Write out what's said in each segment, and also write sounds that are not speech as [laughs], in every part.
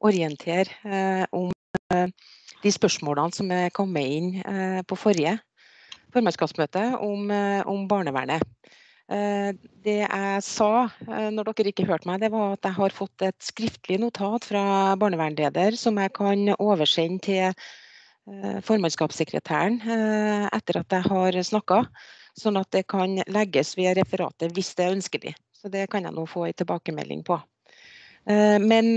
orientere om de spørsmålene som er kommet inn på forrige formannskapsmøte om, om barnevernet. Det jeg sa når dere ikke hørte meg, det var at jeg har fått et skriftlig notat fra barnevernleder som jeg kan oversende til formannskapssekretæren etter at jeg har snakka, sånn at det kan legges ved referatet hvis det er ønskelig. Så det kan jeg nå få en tilbakemelding på. Men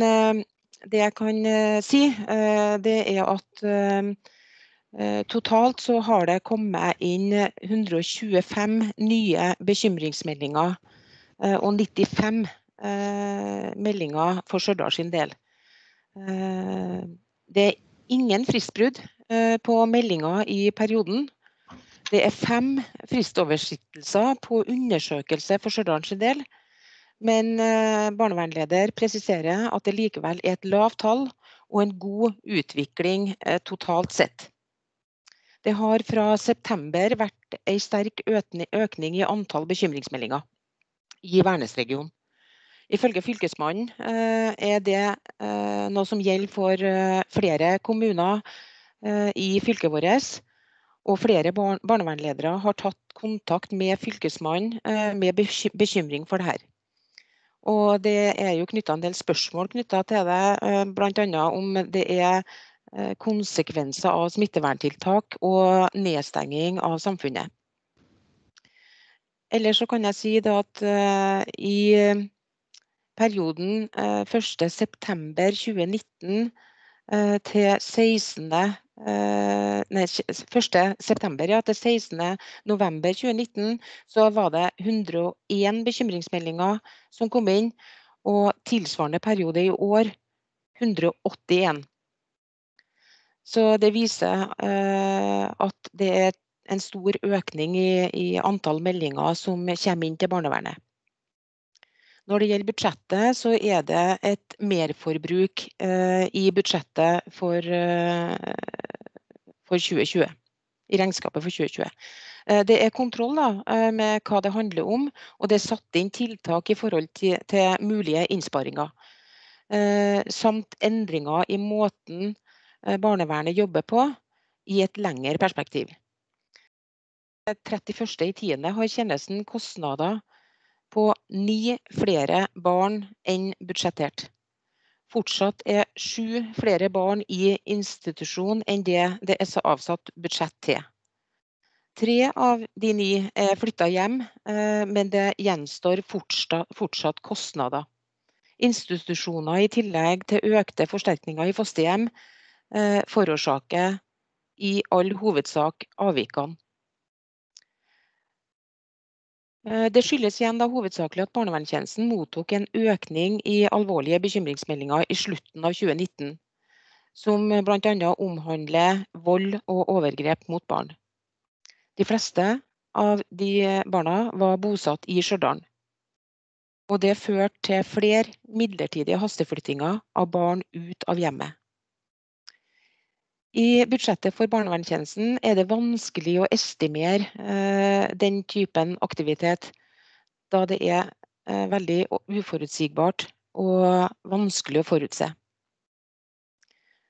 det jeg kan si, det er at totalt så har det kommet inn 125 nye bekymringsmeldinger og 95 meldinger for Stjørdal sin del. Det er ingen fristbrudd på meldinger i perioden. Det er fem fristoversittelser på undersøkelse for Stjørdal sin del. Men barnevernleder presiserer at det likevel er et lavt tall og en god utvikling totalt sett. Det har fra september vært en sterk økning i antall bekymringsmeldinger i Værnes-regionen. Ifølge fylkesmannen er det noe som gjelder for flere kommuner i fylket vårt. Og flere barnevernledere har tatt kontakt med fylkesmannen med bekymring for det her. Og det er jo knytta en del spørsmål knyttet til det, blant annet om det er konsekvenser av smitteverntiltak og nedstenging av samfunnet. Ellers så kan jeg si at i perioden 1. september 2019 til 16. Nei, 1. september ja, til 16. november 2019 så var det 101 bekymringsmeldinger som kom inn, og tilsvarende periode i år 181. Så det viser at det er en stor økning i, i antall meldinger som kommer inn til barnevernet. Når det gjelder budsjettet, så er det et merforbruk i budsjettet for, for 2020. I regnskapet for 2020. Det er kontroll da, med hva det handler om, og det er satt inn tiltak i forhold til, til mulige innsparinger. Samt endringer i måten barnevernet jobber på i et lengre perspektiv. 31. i tiende har tjenesten kostnader på ni flere barn enn budsjettert. Fortsatt er sju flere barn i institusjon enn det det er avsatt budsjett til. Tre av de ni er flyttet hjem, men det gjenstår fortsatt kostnader. Institusjoner i tillegg til økte forsterkninger i fosterhjem forårsaker i all hovedsak avvikene. Det skyldes igjen da hovedsakelig at barnevernstjenesten mottok en økning i alvorlige bekymringsmeldinger i slutten av 2019, som annet omhandler vold og overgrep mot barn. De fleste av de barna var bosatt i Stjørdal. Og det førte til flere midlertidige hasteflyttinger av barn ut av hjemmet. I budsjettet for barnevernstjenesten er det vanskelig å estimere den typen aktivitet, da det er veldig uforutsigbart og vanskelig å forutse.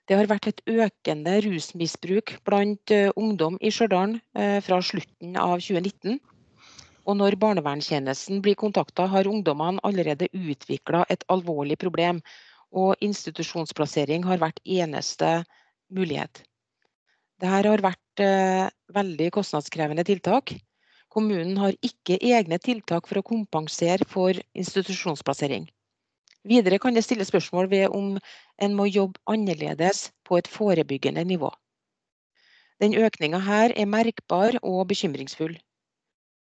Det har vært et økende rusmisbruk blant ungdom i Stjørdal fra slutten av 2019. Og når barnevernstjenesten blir kontaktet, har ungdommene allerede utviklet et alvorlig problem, og institusjonsplassering har vært eneste mulighet. Dette har vært veldig kostnadskrevende tiltak. Kommunen har ikke egne tiltak for å kompensere for institusjonsplassering. Videre kan det stilles spørsmål ved om en må jobbe annerledes på et forebyggende nivå. Den økningen her er merkbar og bekymringsfull.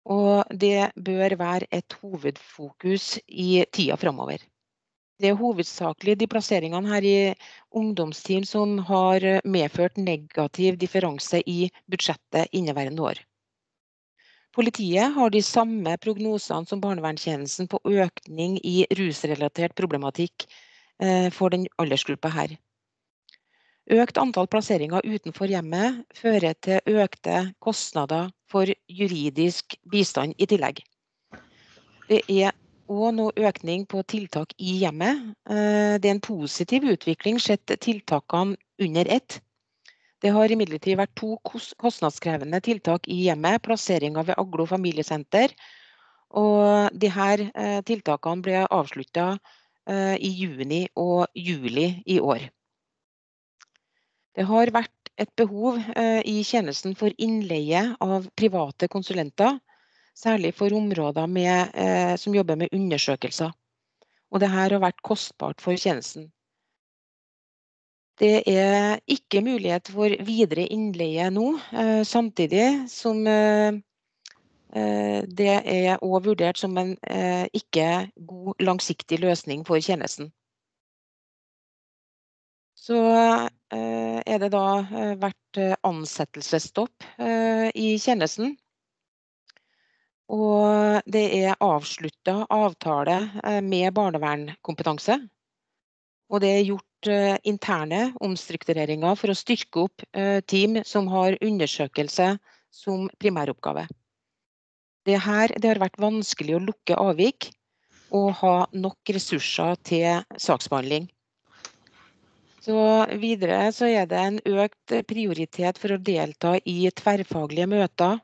Og det bør være et hovedfokus i tida fremover. Det er hovedsakelig de plasseringene her i ungdomsteam som har medført negativ differanse i budsjettet inneværende år. Politiet har de samme prognosene som barnevernstjenesten på økning i rusrelatert problematikk for den aldersgruppa her. Økt antall plasseringer utenfor hjemmet fører til økte kostnader for juridisk bistand i tillegg. Det er og nå økning på tiltak i hjemmet. Det er en positiv utvikling sett tiltakene under ett. Det har imidlertid vært to kostnadskrevende tiltak i hjemmet, plasseringa ved Aglo familiesenter. Og de her tiltakene ble avslutta i juni og juli i år. Det har vært et behov i tjenesten for innleie av private konsulenter, særlig for områder med, som jobber med undersøkelser. Og dette har vært kostbart for tjenesten. Det er ikke mulighet for videre innleie nå, samtidig som det er òg vurdert som en ikke god langsiktig løsning for tjenesten. Så er det da vært ansettelsesstopp i tjenesten. Og det er avslutta avtale med barnevernkompetanse. Og det er gjort interne omstruktureringer for å styrke opp team som har undersøkelse som primæroppgave. Det her, det har vært vanskelig å lukke avvik og ha nok ressurser til saksbehandling. Så videre så er det en økt prioritet for å delta i tverrfaglige møter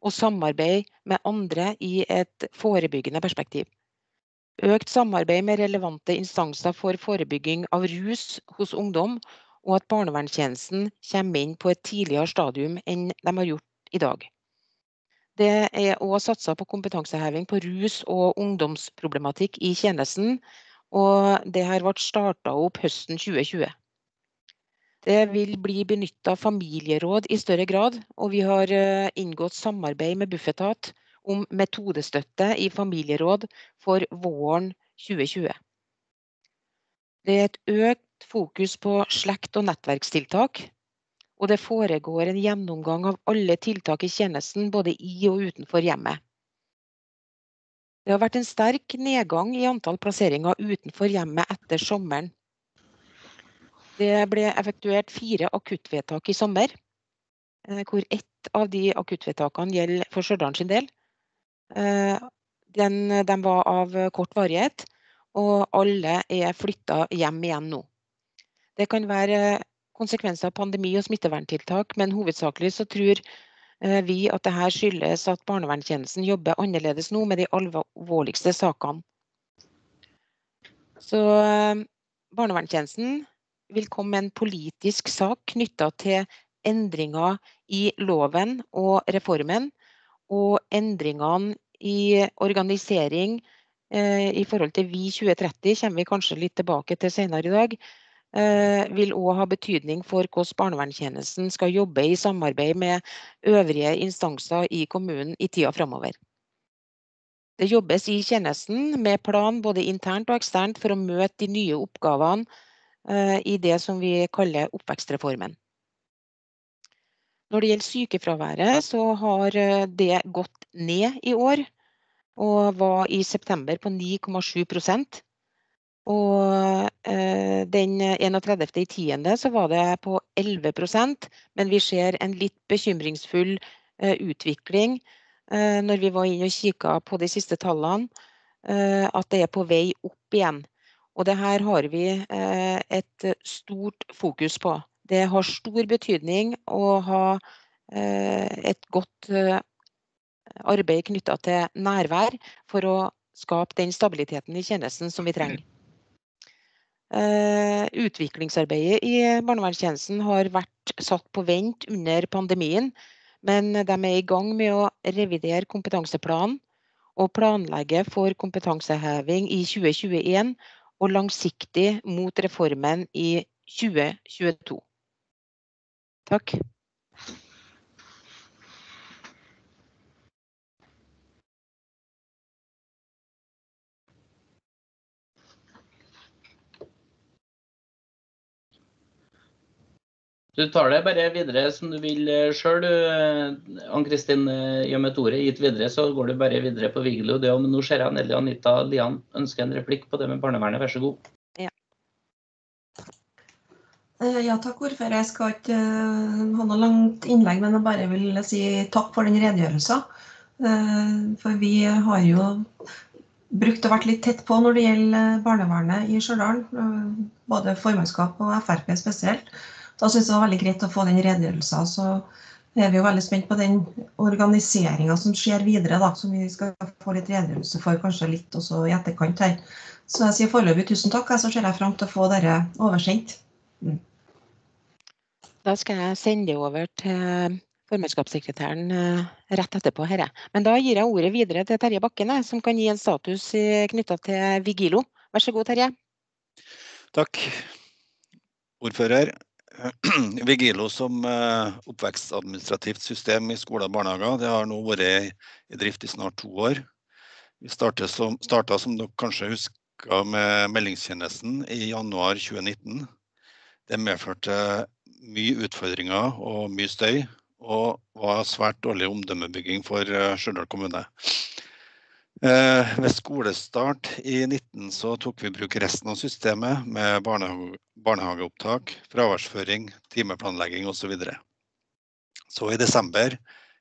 og samarbeid med andre i et forebyggende perspektiv. Økt samarbeid med relevante instanser for forebygging av rus hos ungdom, og at barnevernstjenesten kommer inn på et tidligere stadium enn de har gjort i dag. Det er òg satsa på kompetanseheving på rus og ungdomsproblematikk i tjenesten, og det har ble startet opp høsten 2020. Det vil bli benyttet familieråd i større grad, og vi har inngått samarbeid med Bufetat om metodestøtte i familieråd for våren 2020. Det er et økt fokus på slekt- og nettverkstiltak, og det foregår en gjennomgang av alle tiltak i tjenesten, både i og utenfor hjemmet. Det har vært en sterk nedgang i antall plasseringer utenfor hjemmet etter sommeren. Det ble effektuert fire akuttvedtak i sommer, hvor ett av de akuttvedtakene gjelder for Stjørdal sin del. De var av kort varighet, og alle er flyttet hjem igjen nå. Det kan være konsekvenser av pandemi og smitteverntiltak, men hovedsakelig så tror vi at dette skyldes at barnevernstjenesten jobber annerledes nå med de alvorligste sakene. Så barnevernstjenesten vil komme en politisk sak knyttet til endringer i loven og reformen, og endringene i organisering i forhold til VI 2030 kommer vi kanskje litt tilbake til senere i dag. Vil også ha betydning for hvordan barnevernstjenesten skal jobbe i samarbeid med øvrige instanser i kommunen i tida fremover. Det jobbes i tjenesten med plan både internt og eksternt for å møte de nye oppgavene i det som vi kaller oppvekstreformen. Når det gjelder sykefraværet så har det gått ned i år, og var i september på 9,7%. Og den enogtredivte i tiende så var det på 11%, men vi ser en litt bekymringsfull utvikling når vi var inne og kikket på de siste tallene, at det er på vei opp igjen. Og det her har vi et stort fokus på. Det har stor betydning å ha et godt arbeid knyttet til nærvær for å skape den stabiliteten i tjenesten som vi trenger. Utviklingsarbeidet i barnevernstjenesten har vært satt på vent under pandemien, men de er i gang med å revidere kompetanseplanen og planlegge for kompetanseheving i 2021 og langsiktig mot reformen i 2022. Takk! Du tar det bare videre som du vil selv Ann-Kristin. I og med at ordet er gitt videre, så går du bare videre på Vigelo. Det om nå ser jeg Nelly Anita Lian ønsker en replikk på det med barnevernet. Vær så god. Ja. Ja, takk ordfører. Jeg skal ikke ha noe langt innlegg, men jeg bare vil si takk for den redegjørelsen. For vi har jo brukt og vært litt tett på når det gjelder barnevernet i Stjørdal. Både formannskap og Frp spesielt. Da syns jeg det var veldig greit å få den redegjørelsen. Så er vi jo veldig spent på den organiseringa som skjer videre, da, som vi skal få litt redegjørelse for kanskje litt også i etterkant her. Så jeg sier foreløpig tusen takk, så ser jeg frem til å få dere oversendt. Mm. Da skal jeg sende det over til formannskapssekretæren eh, rett etterpå. Herre. Men da gir jeg ordet videre til Terje Bakken, som kan gi en status knytta til Vigilo. Vær så god, Terje. Takk, ordfører. [clears throat] Vigilo som eh, oppvekstadministrativt system i skole og barnehager det har nå vært i drift i snart to år. Vi starta som, som dere kanskje husker med meldingstjenesten i januar 2019. Det medførte mye utfordringer og mye støy, og var svært dårlig omdømmebygging for eh, Stjørdal kommune. Eh, ved skolestart i 19 så tok vi i bruk resten av systemet med barnehage, barnehageopptak, fraværsføring, timeplanlegging osv. Så, så i desember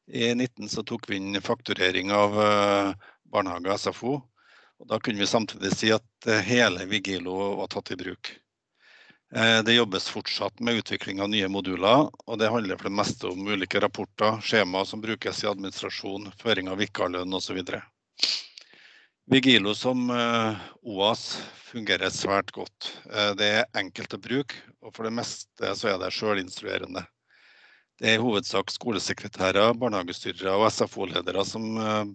i 19 så tok vi inn fakturering av eh, barnehage og SFO. Og da kunne vi samtidig si at eh, hele Vigilo var tatt i bruk. Det jobbes fortsatt med utvikling av nye moduler, og det handler for det meste om ulike rapporter, skjemaer som brukes i administrasjon, føring av vikarlønn osv. Vigilo som eh, OAS fungerer svært godt. Eh, det er enkelt å bruke, og for det meste så er det sjølinstruerende. Det er i hovedsak skolesekretærer, barnehagestyrere og SFO-ledere som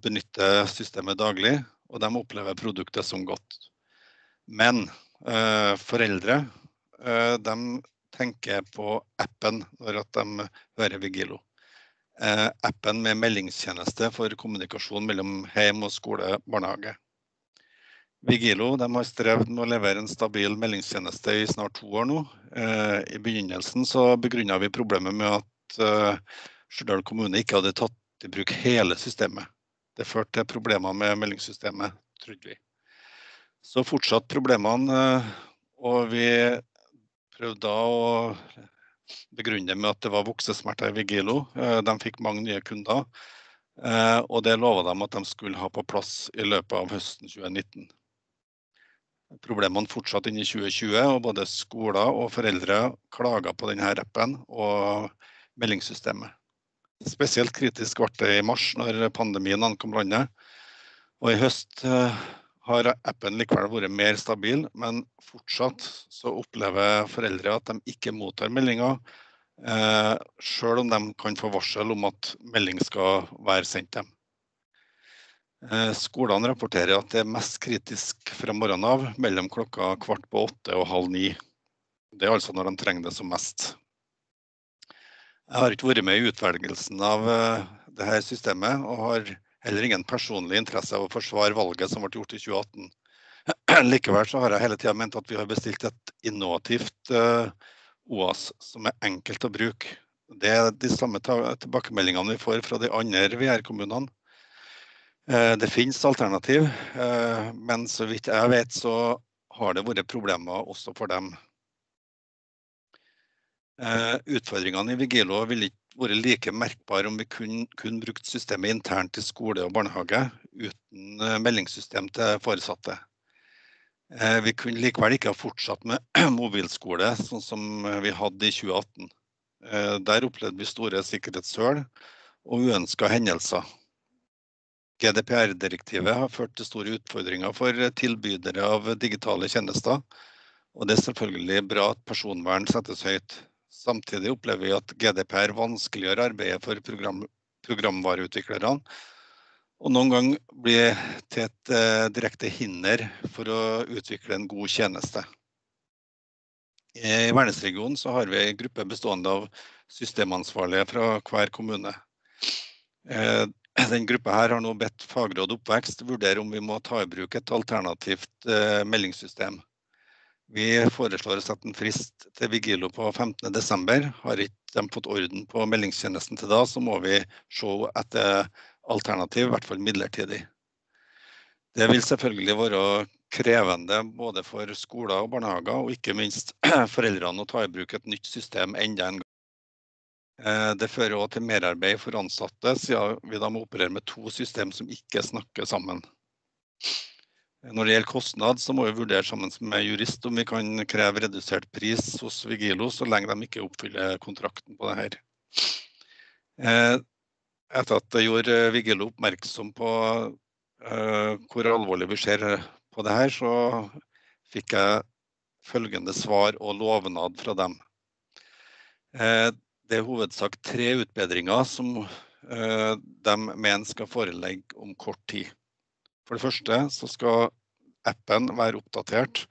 benytter systemet daglig, og de opplever produktet som godt. Men eh, foreldre Eh, de tenker på appen når de hører Vigilo. Eh, appen med meldingstjeneste for kommunikasjon mellom hjem og skole Vigilo har strevd med å levere en stabil meldingstjeneste i snart to år nå. Eh, I begynnelsen så begrunna vi problemet med at Stjørdal kommune ikke hadde tatt i bruk hele systemet. Det førte til problemer med meldingssystemet, trodde vi. Så fortsatte problemene, og vi prøvde å begrunne med at det var voksesmerter i Vigilo. Eh, de fikk mange nye kunder. Eh, og det lova de at de skulle ha på plass i løpet av høsten 2019. Problemene fortsatte inn i 2020, og både skoler og foreldre klaga på denne appen og meldingssystemet. Spesielt kritisk ble det i mars, når pandemien ankom landet. Og i høst eh, har appen likevel vært mer stabil, men fortsatt så opplever foreldre at de ikke mottar meldinger, eh, selv om de kan få varsel om at melding skal være sendt dem. Eh, skolene rapporterer at det er mest kritisk fra morgenen av, mellom klokka kvart på åtte og halv ni. Det er altså når de trenger det som mest. Jeg har ikke vært med i utvelgelsen av eh, dette systemet, og har heller ingen personlig interesse av å forsvare valget som ble gjort i 2018. [clears throat] Likevel så har jeg hele tida ment at vi har bestilt et innovativt uh, OAS som er enkelt å bruke. Det er de samme tilbakemeldingene vi får fra de andre VR-kommunene. Uh, det finnes alternativ, uh, men så vidt jeg vet så har det vært problemer også for dem. Utfordringene i Vigilo ville ikke vært like merkbare om vi kun, kun brukt systemet internt i skole og barnehage, uten eh, meldingssystem til foresatte. Eh, vi kunne likevel ikke ha fortsatt med [clears throat] mobilskole, sånn som vi hadde i 2018. Eh, der opplevde vi store sikkerhetshull og uønska hendelser. GDPR-direktivet har ført til store utfordringer for tilbydere av digitale tjenester. Og det er selvfølgelig bra at personvern settes høyt. Samtidig opplever vi at GDPR vanskeliggjør arbeidet for program, programvareutviklerne. Og noen ganger blir til et eh, direkte hinder for å utvikle en god tjeneste. I Værnesregionen har vi en gruppe bestående av systemansvarlige fra hver kommune. Eh, [clears throat] den gruppa her har nå bedt Fagråd oppvekst vurdere om vi må ta i bruk et alternativt eh, meldingssystem. Vi foreslår å sette en frist til Vigilo på 15.12. Har ikke de fått orden på meldingstjenesten til da, så må vi se etter alternativ, i hvert fall midlertidig. Det vil selvfølgelig være krevende både for skoler og barnehager, og ikke minst [clears throat] foreldrene å ta i bruk et nytt system enda en gang. Det fører òg til merarbeid for ansatte, siden vi da må operere med to system som ikke snakker sammen. Når det gjelder kostnad, så må vi vurdere sammen med jurist om vi kan kreve redusert pris hos Vigilo, så lenge de ikke oppfyller kontrakten på det her. Eh, etter at jeg gjorde Vigilo oppmerksom på hvor alvorlig vi ser på det her, så fikk jeg følgende svar og lovnad fra dem. Det er hovedsak tre utbedringer som uh, de mener skal forelegge om kort tid. For det første så skal appen være oppdatert.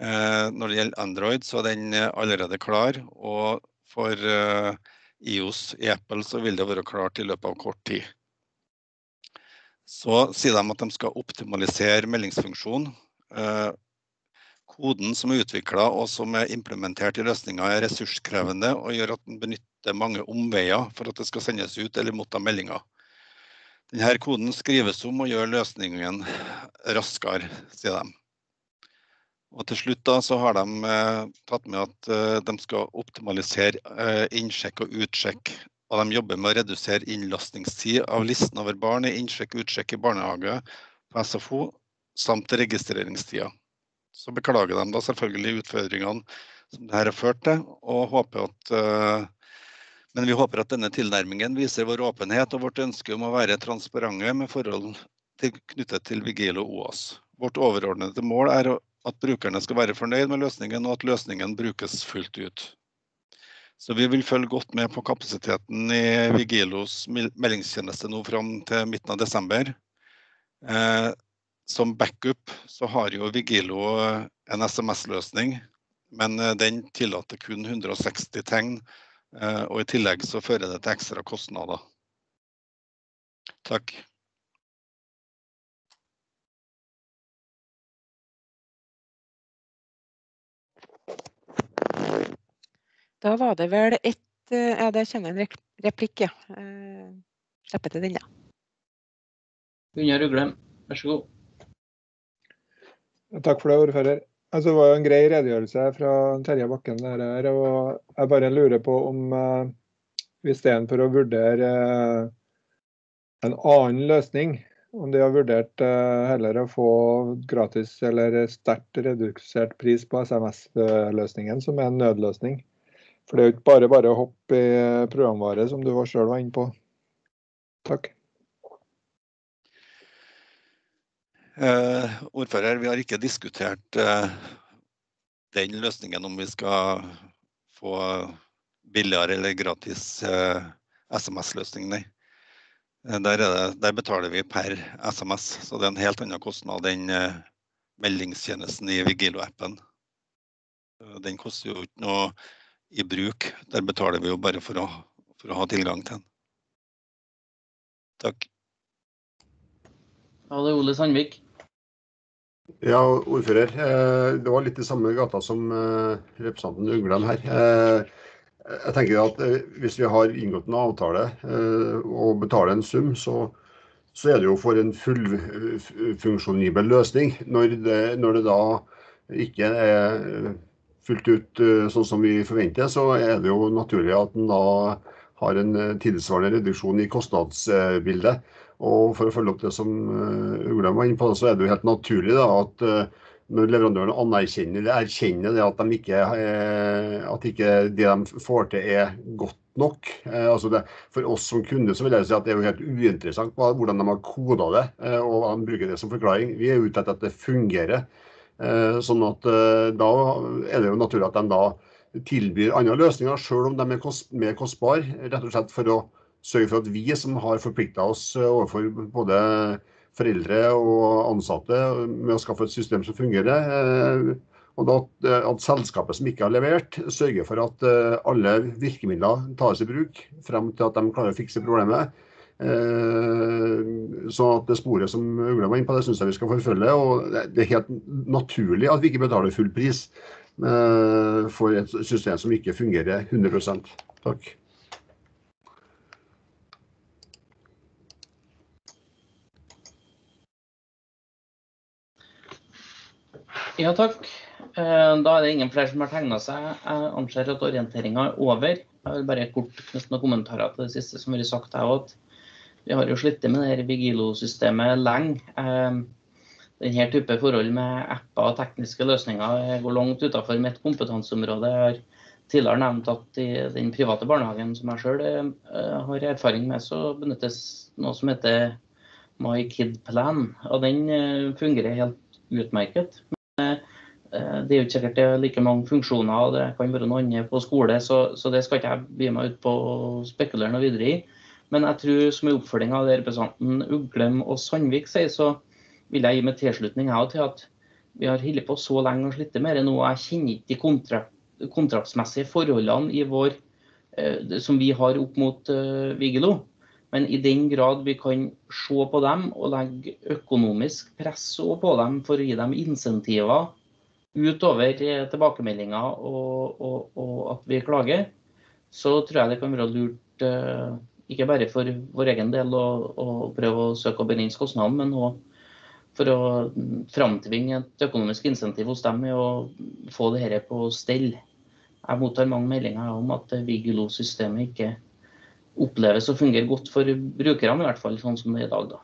Eh, når det gjelder Android, så er den eh, allerede klar. Og for eh, IOS i Apple så vil det være klart i løpet av kort tid. Så sier de at de skal optimalisere meldingsfunksjonen. Koden som er utvikla og som er implementert i løsninga er ressurskrevende og gjør at den benytter mange omveier for at det skal sendes ut eller motta meldinger. Denne koden skrives om og gjør løsningen raskere, sier de. Og til slutt da, har de eh, tatt med at eh, de skal optimalisere eh, innsjekk og utsjekk. Og de jobber med å redusere innlastningstid av listen over barn i innsjekk og utsjekk i barnehage på SFO, samt registreringstida. Så beklager de da selvfølgelig utfordringene som dette har ført til, og håper at eh, men vi håper at denne tilnærmingen viser vår åpenhet og vårt ønske om å være transparente med forhold til, knyttet til Vigilo OAS. Vårt overordnede mål er at brukerne skal være fornøyd med løsningen, og at løsningen brukes fullt ut. Så vi vil følge godt med på kapasiteten i Vigilos meldingstjeneste nå fram til midten av desember. Eh, som backup så har jo Vigilo en SMS-løsning, men eh, den tillater kun 160 tegn og i tillegg så fører det til ekstra kostnader. Takk. Da var det vel ett eh, Ja, det kjenner en replikk, ja. Eh, slipper til den, ja. Gunnar Uglem, vær så god. Takk for det, ordfører. Altså, det var jo en grei redegjørelse fra Terje Bakken. Der, og jeg bare lurer på om uh, istedenfor å vurdere uh, en annen løsning, om de har vurdert uh, heller å få gratis eller sterkt redusert pris på SMS-løsningen, som er en nødløsning. For det er jo ikke bare bare å hoppe i programvare, som du sjøl var inne på. Takk. Uh, ordfører, vi har ikke diskutert eh, den løsningen om vi skal få billigere eller gratis eh, SMS-løsning, nei. Der, det, der, betaler vi per SMS, så det er en helt annen kostnad enn meldingstjenesten i Vigilo-appen. Den koster jo ikke noe i bruk, der betaler vi jo bare for å, for å ha tilgang til den. Takk. Ja, det er Ole Sandvik. Ja, ordfører. Eh, det var litt i samme gata som eh, representanten Unglem her. Eh, jeg tenker at Hvis vi har inngått en avtale og betaler en sum, så, så er det jo for en fullfunksjonibel løsning. Når det, når det da ikke er fullt ut sånn som vi forventer, så er det jo naturlig at en da har en tilsvarende reduksjon i kostnadsbildet. Og for å følge opp det som eh, Uglem var inne på, så er det jo helt naturlig da, at eh, når leverandørene anerkjenner erkjenner det at, de ikke, eh, at ikke det de får til er godt nok. Altså det, for oss som kunde så vil jeg si at det er jo helt uinteressant hvordan de har koda det og de bruker det som forklaring. Vi er ute etter at det fungerer. Sånn at Da er det jo naturlig at de da tilbyr andre løsninger, selv om de er mer kostbare. Rett og slett for å sørge for at vi som har forplikta oss eh, overfor både foreldre og ansatte med å skaffe et system som fungerer, eh, og at, eh, at selskapet som ikke har levert, sørger for at alle virkemidler tas i bruk frem til at de klarer å fikse problemet. Så at det sporet som Ugla var inne på, det syns jeg vi skal forfølge. og Det er helt naturlig at vi ikke betaler full pris for et system som ikke fungerer 100% Takk. Ja, takk. Eh, da er det ingen flere som har tegna seg. Jeg anser at orienteringa er over. Jeg vil bare kort knytte noen kommentarer til det siste som har vært sagt. her, også. Vi har jo slitt med det Vigilo-systemet lenge. Eh, denne type forhold med apper og tekniske løsninger går langt utenfor mitt kompetanseområde. Jeg har tidligere nevnt at i den private barnehagen som jeg sjøl har erfaring med, så benyttes noe som heter My Kid Plan. Og den fungerer helt utmerket. Men det er jo ikke sikkert det er like mange funksjoner, og det kan være noe annet på skole, så, så det skal ikke jeg bli meg ut på å spekulere noe videre i. Men jeg tror som en oppfølging av det representanten Uglem og Sandvik sier, så vil jeg gi meg tilslutning her til at vi har holdt på så lenge og slitt med det nå. Jeg kjenner ikke de kontrakt, kontraktsmessige forholdene i vår, eh, som vi har opp mot Vigelo. Men i den grad vi kan se på dem og legge økonomisk press på dem for å gi dem insentiver utover tilbakemeldinger og, og, og, at vi klager, så tror jeg det kan være lurt, eh, ikke bare for vår egen del å, å prøve å søke å begrense kostnadene, men òg for å framtvinge et økonomisk insentiv hos dem med å få det dette på stell. Jeg mottar mange meldinger om at Vigilo-systemet ikke oppleves å fungere godt for brukerne, i hvert fall sånn som det er i dag. da.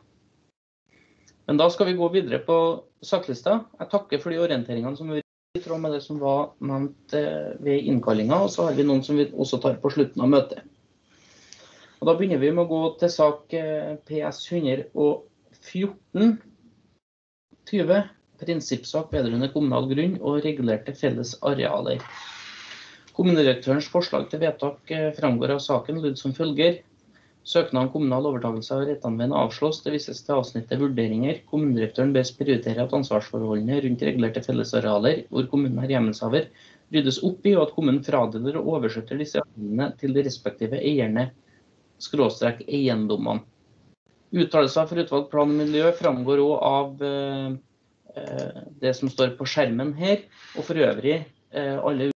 Men da skal vi gå videre på saklista. Jeg takker for de orienteringene som vi i tråd med det som var nevnt eh, ved innkallinga. Og så har vi noen som vi også tar på slutten av møtet. Og Da begynner vi med å gå til sak PS 114 20. Prinsippsak vedrørende kommunal grunn og regulerte felles arealer. Kommunedirektørens forslag til vedtak eh, framgår av saken lyd som følger. Søknad om kommunal overtakelse av rettanvendende avslås. Det vises til avsnittet vurderinger. Kommunedirektøren bes prioritere at ansvarsforholdene rundt regulerte fellesarealer, hvor kommunen er hjemmelshaver, ryddes opp i, og at kommunen fradeler og oversetter disse arealene til de respektive eierne skråstrek eiendommene. Uttalelser for utvalgt plan og miljø framgår òg av eh, eh, det som står på skjermen her. Og for øvrig, eh, alle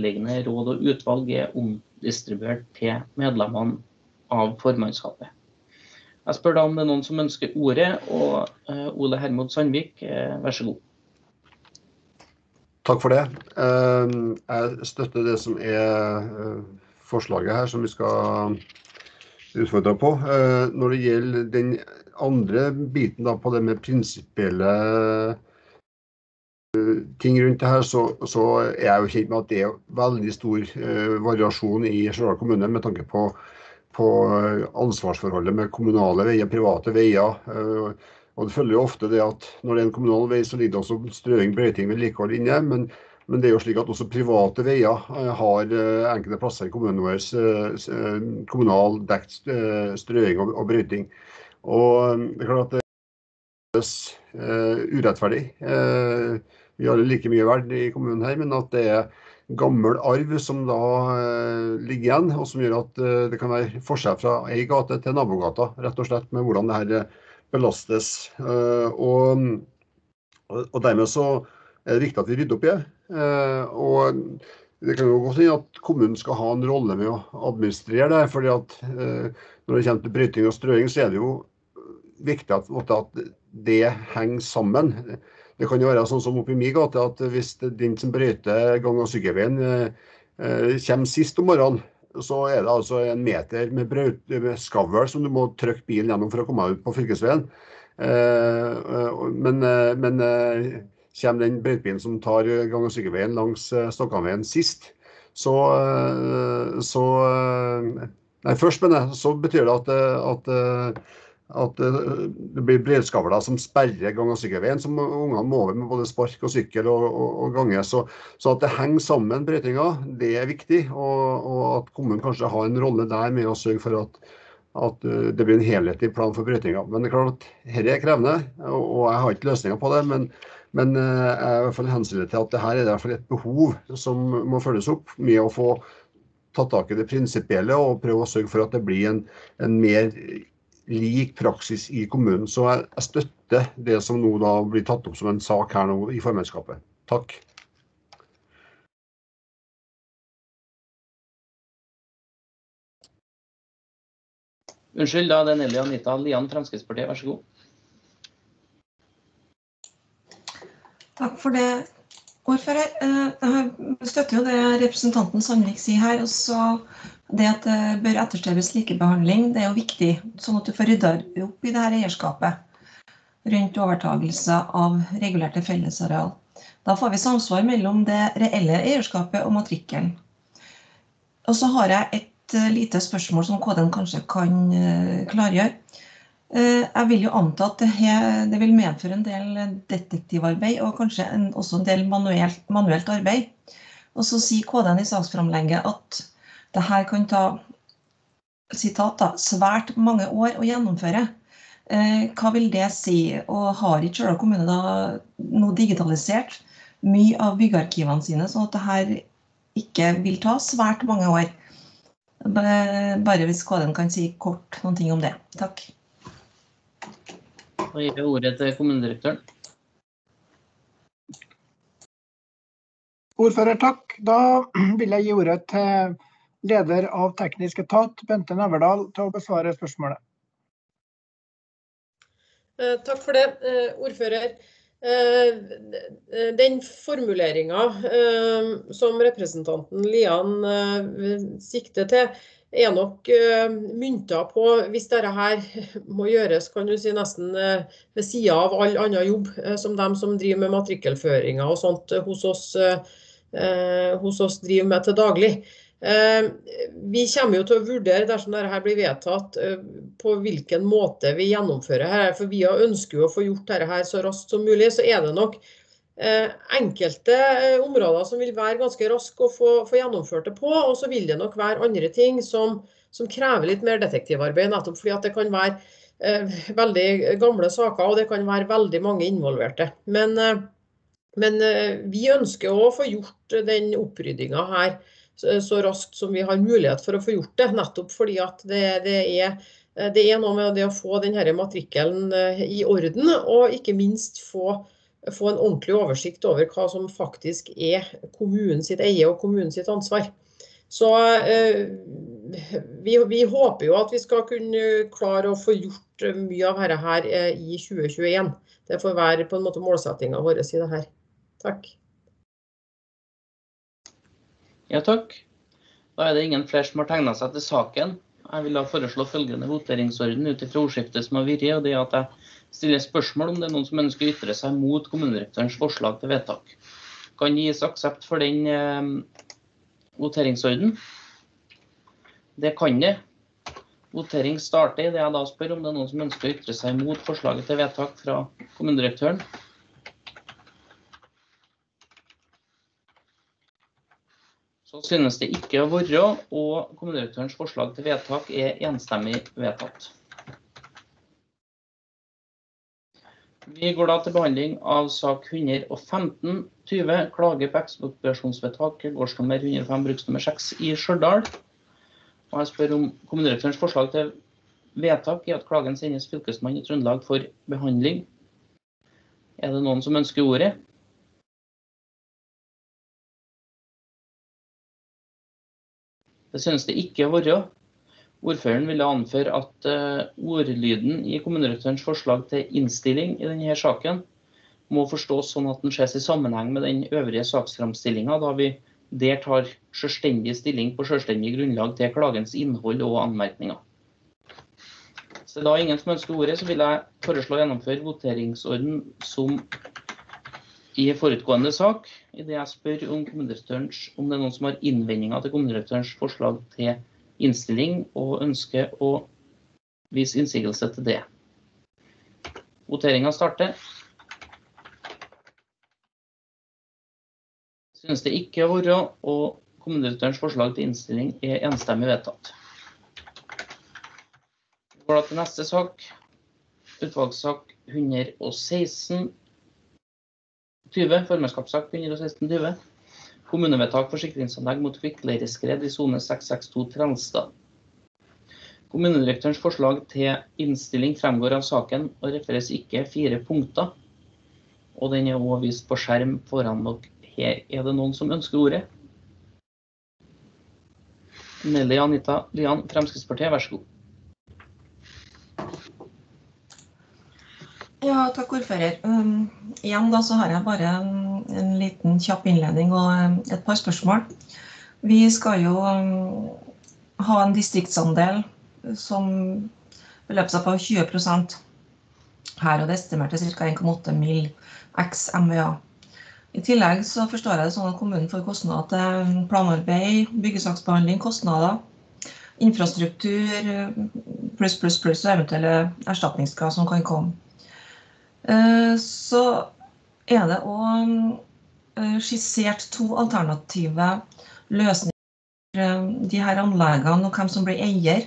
underliggende råd og utvalg er omdistribuert til medlemmene av formannskapet. Jeg spør da om det er noen som ønsker ordet, og uh, Ole Hermod Sandvik, uh, vær så god. Takk for det. Uh, jeg støtter det som er forslaget her, som vi skal utfordre på. Når det gjelder den andre biten på det med prinsipielle ting rundt det her, så, så, er jeg jo kjent med at det er veldig stor variasjon i Stjørdal kommune med tanke på på ansvarsforholdet med kommunale veier, private veier. Eh, og Det følger jo ofte det at når det er en kommunal vei, så ligger det også strøing, brøyting, vedlikehold inne. Men, men, det er jo slik at også private veier eh, har eh, enkelte plasser i kommunen vår kommunal dekt strøing og, og brøyting. Og det er klart at urettferdig. Vi har like mye verd i kommunen her, men at det er gammel arv som da eh, ligger igjen, og som gjør at eh, det kan være forskjell fra ei gate til nabogata, rett og slett med hvordan det her eh, belastes. Og, og dermed så er det viktig at vi rydder opp i det. Og det kan jo godt hende at kommunen skal ha en rolle med å administrere det. fordi at når det kommer til bryting og strøing, så er det jo viktig at, at det henger sammen. Det kan jo være sånn som oppe i min gate at hvis den som brøyter gang- og sykkelveien eh, eh, kommer sist om morgenen, så er det altså en meter med, brød, med skavl som du må trykke bilen gjennom for å komme ut på fylkesveien. Eh, men, men kommer den brøytebilen som tar gang- og sykkelveien langs Stokkanveien sist, så, så Nei, først, men så betyr det at, at at eh, det blir brevskavler som sperrer gang- og sykkelveien, som ungene må over med både spark og sykkel og, og, og gange. Så, så, at det henger sammen, brøytinga, det er viktig. Og, og, at kommunen kanskje har en rolle der med å sørge for at, at eh, det blir en helhetlig plan for brøytinga. Men det er klart at dette er krevende, og, jeg har ikke løsninger på det. Men, men eh, jeg er i hvert fall hensynet til at det her er i et behov som må følges opp med å få tatt tak i det prinsipielle og prøve å sørge for at det blir en, en mer lik praksis i kommunen. Så jeg, jeg, støtter det som nå da blir tatt opp som en sak her nå i formannskapet. Takk. Unnskyld, da det er Nelly Anita Lian, Fremskrittspartiet. Vær så god. Takk for det, ordfører. Eh, jeg støtter jo det representanten Sandvik sier her. og så det at det bør etterstrebes likebehandling, det er jo viktig, sånn at du får rydda opp i det her eierskapet. rundt overtagelse av regulerte fellesareal. Da får vi samsvar mellom det reelle eierskapet og matrikkelen. Og så har jeg et eh, lite spørsmål som KD-en kanskje kan eh, klargjøre. Eh, jeg vil jo anta at det, vil medføre en del detektivarbeid og kanskje også en del manuelt, arbeid. Og så sier KD-en i saksframlegget at det her kan ta sitat da, svært mange år å gjennomføre. Hva vil det si? Og har ikke Stjørdal kommune da nå digitalisert mye av byggearkivene sine, sånn at det her ikke vil ta svært mange år. Bare hvis KD kan si kort noen ting om det. Takk. Da gir jeg ordet til kommunedirektøren. Ordfører, takk. Da vil jeg gi ordet til leder av teknisk etat, Bente Neverdal, til å besvare spørsmålet. Eh, takk for det, eh, ordfører. Eh, den formuleringa som representanten Lian sikter til, er nok mynta på hvis dette her [laughs] må gjøres kan du si, nesten ved sida av all annen jobb, som de som driver med matrikkelføringer og sånt hos oss, hos oss driver med til daglig. Eh, vi kommer jo til å vurdere dersom dette blir vedtatt, eh, på hvilken måte vi gjennomfører her. For vi ønsker jo å få gjort dette så raskt som mulig. Så er det nok eh, enkelte områder som vil være ganske raske å få, gjennomført det på. Og så vil det nok være andre ting som, som krever litt mer detektivarbeid. Nettopp fordi det kan være veldig gamle saker og det kan være veldig mange involverte. Men, men vi ønsker å få gjort den oppryddinga her så raskt som vi har mulighet for å få gjort det. Nettopp fordi at det, det, er, det er, noe med det å få denne matrikkelen eh, i orden, og ikke minst få, få, en ordentlig oversikt over hva som faktisk er kommunen sitt eie og kommunen sitt ansvar. Så eh, vi, vi, håper jo at vi skal kunne klare å få gjort mye av dette her eh, i 2021. Det får være på en måte målsettinga vår i det her. Takk. Ja, takk. Da er det ingen flere som har tegna seg til saken. Jeg vil da foreslå følgende voteringsorden ut ifra ordskiftet som har vært, og det er at jeg stiller spørsmål om det er noen som ønsker å ytre seg mot kommunedirektørens forslag til vedtak. Kan gis aksept for den eh, voteringsorden? Det kan det. Votering starter idet jeg da spør om det er noen som ønsker å ytre seg mot forslaget til vedtak fra kommunedirektøren. Så synes det ikke å være, og kommunedirektørens forslag til vedtak er enstemmig vedtatt. Vi går da til behandling av sak 115, 20, klage på ekspropriasjonsvedtak gårdsnummer 105 bruksnummer 6 i Stjørdal. Og jeg spør om kommunedirektørens forslag til vedtak i at klagen sendes fylkesmann i Trøndelag for behandling. Er det noen som ønsker ordet? Det synes det ikke å være. Ordføreren ville anføre at uh, ordlyden i kommunedirektørens forslag til innstilling i denne saken må forstås sånn at den ses i sammenheng med den øvrige saksframstillinga, da vi der tar selvstendig stilling på selvstendig grunnlag til klagens innhold og anmerkninger. Så da ingen som ønsker ordet, så vil jeg foreslå å gjennomføre voteringsorden som i forutgående sak, idet jeg spør om, om det er noen som har innvendinger til kommunedirektørens forslag til innstilling, og ønsker å vise innsigelse til det. Voteringa starter. Synes det ikke å være, og kommunedirektørens forslag til innstilling er enstemmig vedtatt. Vi går da til neste sak. Utvalgssak 116 20, formannskapssak 11620. Kommunevedtak forsikringsanlegg mot kvikkleireskred i sone 662 Transtad. Kommunedirektørens forslag til innstilling fremgår av saken og refereres ikke fire punkter. Og den er også vist på skjerm foran dere. Her er det noen som ønsker ordet. Nelly Anita Lian, Fremskrittspartiet, vær så god. Takk ordfører. Um, igjen da så har jeg bare en, en, liten kjapp innledning og um, et par spørsmål. Vi skal jo um, ha en distriktsandel som beløper seg på 20% her, og det er til ca. 1,8 mill. x MVA. I tillegg så forstår jeg det sånn at kommunen får kostnader til planarbeid, byggesaksbehandling, kostnader, infrastruktur pluss, pluss, pluss og eventuelle erstatningskrav som kan komme. Eh, så er det òg eh, skissert to alternative løsninger for de her anleggene, og hvem som blir eier,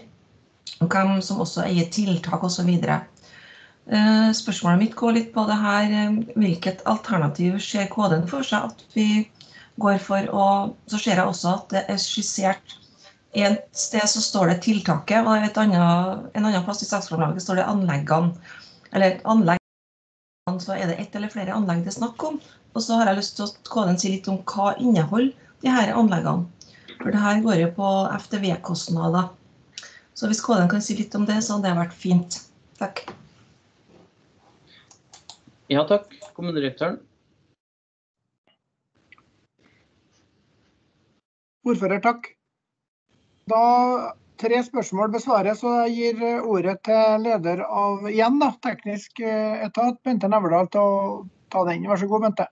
og hvem som også eier tiltak osv. Eh, spørsmålet mitt går litt på det her. Eh, hvilket alternativ ser KD-en for seg at vi går for? Og så ser jeg også at det er skissert et sted så står det tiltaket, og et annet, en annen plass i saksgrunnlaget står det anleggene. Eller anlegg, så er det ett eller flere anlegg det er snakk om. Og så har jeg lyst til at KD-en sier litt om hva inneholder de her anleggene. For det her går jo på FTV-kostnader. Så hvis KD-en kan si litt om det, så hadde det vært fint. Takk. Ja takk, kommunedirektøren. Ordfører, takk. Da tre spørsmål besvares, og jeg gir eh, ordet til leder av igjen da, teknisk eh, etat, Bente Neverdal, til å ta den. Vær så god, Bente.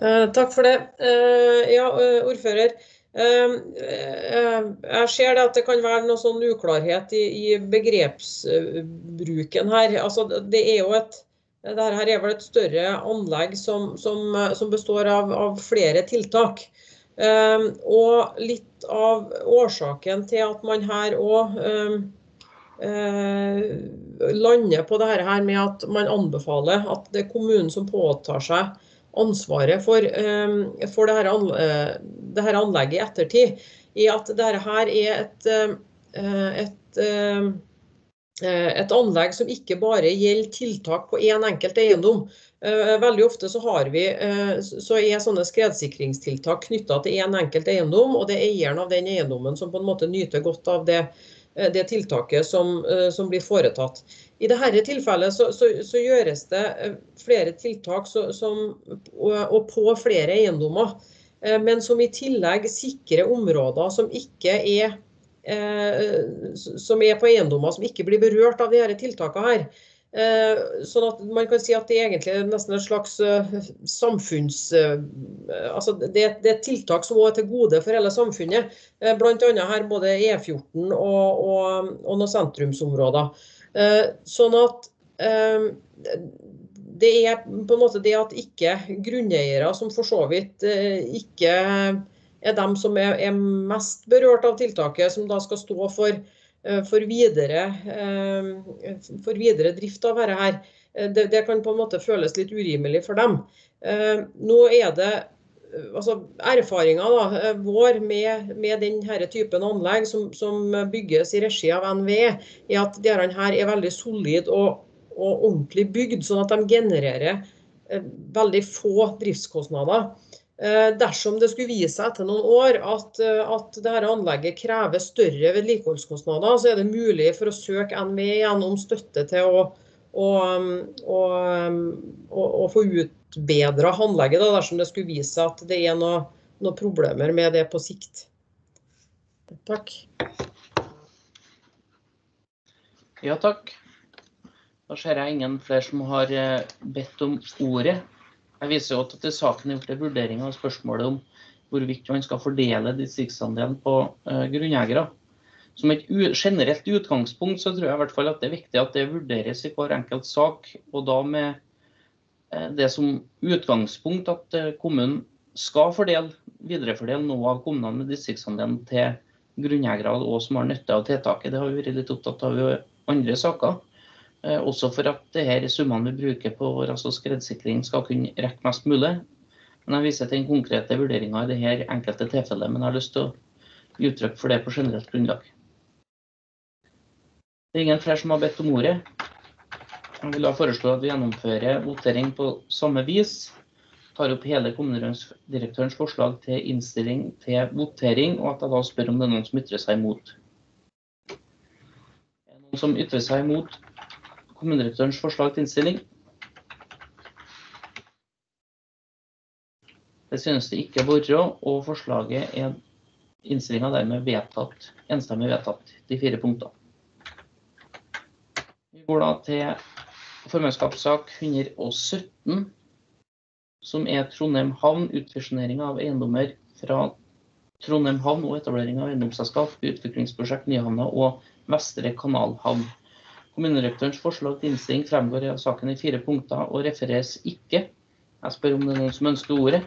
Eh, takk for det. Eh, ja, eh, ordfører. Eh, jeg ser at det kan være noe sånn uklarhet i, i begrepsbruken her. Altså, det er jo et dette her er vel et større anlegg som, som, som består av, av, flere tiltak. Og litt av årsaken til at man her òg eh, uh, lander på det her med at man anbefaler at det er kommunen som påtar seg ansvaret for, eh, for uh, det, her, anlegget i ettertid, i at dette her er et, uh, et et anlegg som ikke bare gjelder tiltak på én en enkelt eiendom. Eh, veldig ofte så, vi, eh, så er sånne skredsikringstiltak knytta til én en enkelt eiendom, og det er eieren av den eiendommen som på en måte nyter godt av det, det tiltaket som, som, blir foretatt. I dette tilfellet så, så, så gjøres det flere tiltak som, og på flere eiendommer, men som i tillegg sikrer områder som ikke er Eh, som er på eiendommer som ikke blir berørt av disse tiltakene her. Eh, sånn at man kan si at det er egentlig nesten et slags eh, samfunns... Altså det, er et tiltak som er til gode for hele samfunnet. Bl.a. her både E14 og, og, og noen sentrumsområder. Sånn at det er på en måte det at ikke grunneiere som for så vidt ikke er de som er, er, mest berørt av tiltaket, som da skal stå for, eh, for, videre, eh, for videre, drift av dette her. Eh, det, det, kan på en måte føles litt urimelig for dem. Nå er det altså Erfaringa vår med, med denne typen anlegg som, som, bygges i regi av NVE, er at disse her er veldig solide og, og ordentlig bygd, sånn at de genererer veldig få driftskostnader. Eh, dersom det skulle vise seg etter noen år at, eh, at dette anlegget krever større vedlikeholdskostnader, så er det mulig for å søke NVE gjennom støtte til å, å, å, å få utbedra anlegget, da, dersom det skulle vise seg at det er noen noe problemer med det på sikt. Takk. Ja, takk. Da ser jeg ingen flere som har eh, bedt om ordet. Jeg viser jo at i saken er gjort en vurdering av spørsmålet om hvorvidt man skal fordele distriktsandelen på uh, grunneiere. Som et generelt utgangspunkt så tror jeg i hvert fall at det er viktig at det vurderes i hver enkelt sak. Og da med uh, det som utgangspunkt at uh, kommunen skal fordele, viderefordele noe av kommunene med distriktsandelen til grunneiere og som har nytte av tiltaket. Det har vi vært litt opptatt av i andre saker. Eh, også for at det her summene vi bruker på ras- skredsikring skal kunne rekke mest mulig. Men jeg viser til den konkrete vurderinga i dette enkelte tilfellet. Men jeg har lyst til å gi uttrykk for det på generelt grunnlag. Det er ingen flere som har bedt om ordet. Jeg vil da foreslå at vi gjennomfører votering på samme vis. Tar opp hele kommunedirektørens forslag til innstilling til votering, og at jeg da spør om det er noen som ytrer seg imot. Er det noen som ytrer seg imot kommunedirektørens forslag til innstilling? Det synes det ikke å være, og forslaget er innstillinga dermed vedtatt, enstemmig vedtatt, de fire punktene. Vi går da til formannskapssak 117, som er Trondheim havn, utvisjonering av eiendommer fra Trondheim havn og etablering av eiendomsselskap, utviklingsprosjekt Nyhavna og Vestre kanalhavn. Kommunedirektørens forslag til innstilling fremgår av saken i fire punkter og refereres ikke. Jeg spør om det er noen som ønsker ordet.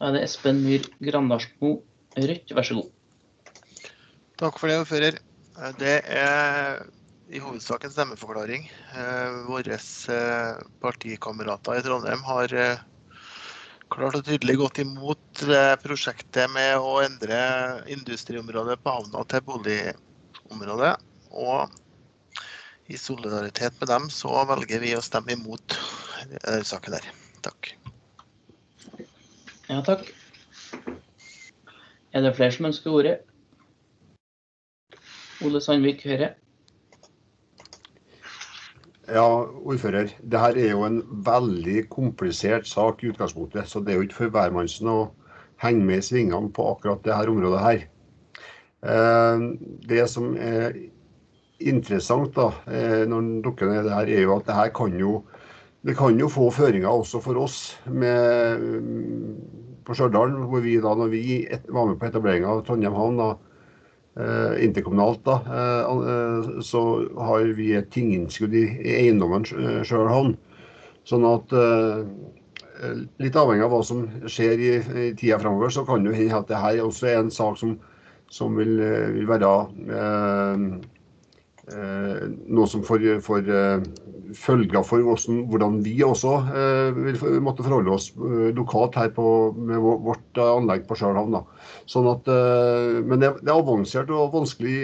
Da er det Espen Myhr Grandarsmo, Rødt, vær så god. Takk for det, ordfører. Det er i hovedsak en stemmeforklaring. Eh, våre eh, partikamerater i Trondheim har eh, klart og tydelig gått imot prosjektet med å endre industriområdet på havna til boligområde. Og i solidaritet med dem så velger vi å stemme imot denne saken der. Takk. Ja, takk. Er det flere som ønsker ordet? Ole Sandvik Høyre. Ja, ordfører. Det her er jo en veldig komplisert sak i utgangspunktet. Så det er jo ikke for hvermannsen å henge med i svingene på akkurat dette området her. Eh, det som er interessant da, eh, når dukker ned det her, er jo at det her kan jo det kan jo få føringer også for oss med, på Stjørdal, hvor vi da, når vi var med på etableringa av Trondheim havn, da, interkommunalt, da, eh, så har vi et tinginnskudd i eiendommen sjøl. Sånn at litt avhengig av hva som skjer i, i tida framover, så kan det hende at det her også er en sak som, som vil, vil være eh, Eh, noe som får, får eh, følger for hvordan, hvordan vi også eh, vil måtte forholde oss lokalt her på, med vårt anlegg på Sjølhavn. Sånn at, men det, det, er avansert og vanskelig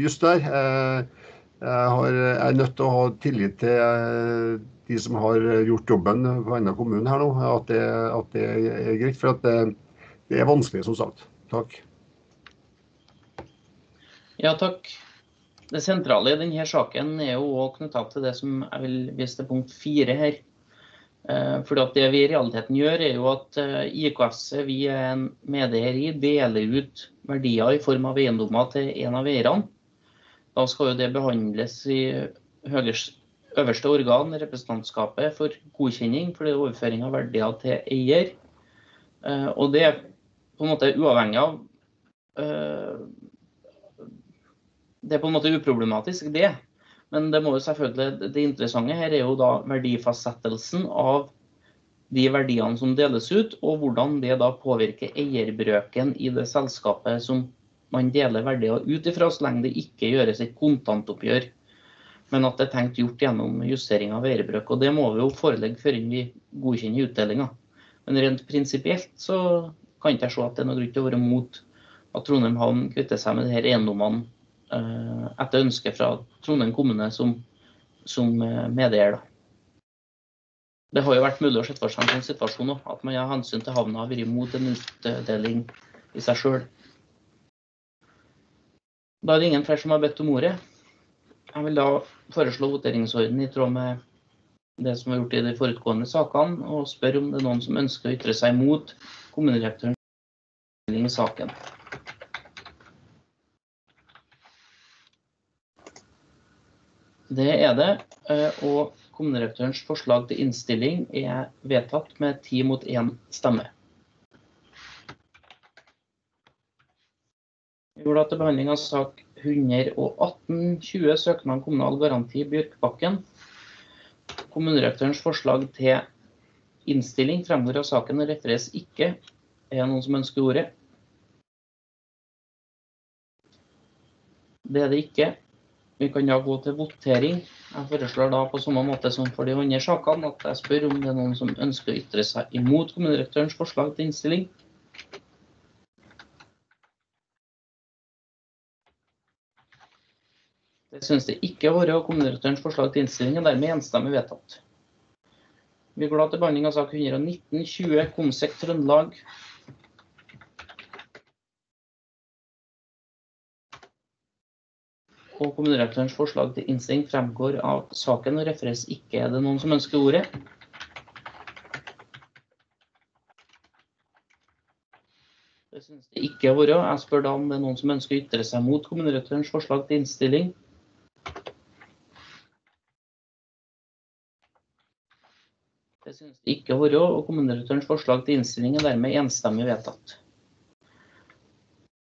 just der. Jeg, har, jeg, er nødt til å ha tillit til de som har gjort jobben på vegne av kommunen her nå, at det, at det er greit. For det, det er vanskelig, som sagt. Takk. Ja, takk. Det sentrale i denne saken er jo òg knytta til det som jeg vil vise til punkt fire her. Fordi for det vi i realiteten gjør, er jo at eh, IKS vi er en medeier i, deler ut verdier i form av eiendommer til en av eierne. Da skal jo det behandles i øverste organ, representantskapet, for godkjenning for det er overføring av verdier til eier. Eh, og det er på en måte uavhengig av det er på en måte uproblematisk, det. Men det, må jo selvfølgelig, det interessante her er jo da verdifastsettelsen av de verdiene som deles ut, og hvordan det da påvirker eierbrøken i det selskapet som man deler verdier ut ifra, så lenge det ikke gjøres et kontantoppgjør. Men at det er tenkt gjort gjennom justering av eierbrøk. Og det må vi jo forelegge før vi godkjenner utdelinga. Men rent prinsipielt så kan ikke jeg se at det er noe grunn til å være mot at Trondheim havn kvitter seg med disse eiendommene Eh, etter ønske fra Trondheim kommune som, som eh, medeier. Det har jo vært mulig å se for seg en sånn situasjon òg, at man av hensyn til havna har vært imot en utdeling i seg sjøl. Da er det ingen flere som har bedt om ordet. Jeg vil da foreslå voteringsorden i tråd med det som er gjort i de forutgående sakene, og spørre om det er noen som ønsker å ytre seg mot kommunedirektørens i saken. Det er det. Eh, og kommunerektørens forslag til innstilling er vedtatt med ti mot én stemme. Vi går til behandling av sak 118, 20 søknad om kommunal garanti Bjørkbakken. Kommunerektørens forslag til innstilling fremgår av saken og refereres ikke. Er det noen som ønsker ordet? Det er det ikke. Vi kan da gå til votering. Jeg foreslår da på samme måte som for de andre sakene at jeg spør om det er noen som ønsker å ytre seg imot kommunedirektørens forslag til innstilling. Det synes det ikke å være kommunedirektørens forslag til innstilling er dermed enstemmig vedtatt. Vi går da til behandling av sak 119-20 Komsek Trøndelag og kommunerektørens forslag til innstilling fremgår av saken og refereres ikke. Er det noen som ønsker ordet? Det synes det ikke å være. Jeg spør da om det er noen som ønsker å ytre seg mot kommunerektørens forslag til innstilling. Det synes det ikke å være, og kommunerektørens forslag til innstilling er dermed enstemmig vedtatt.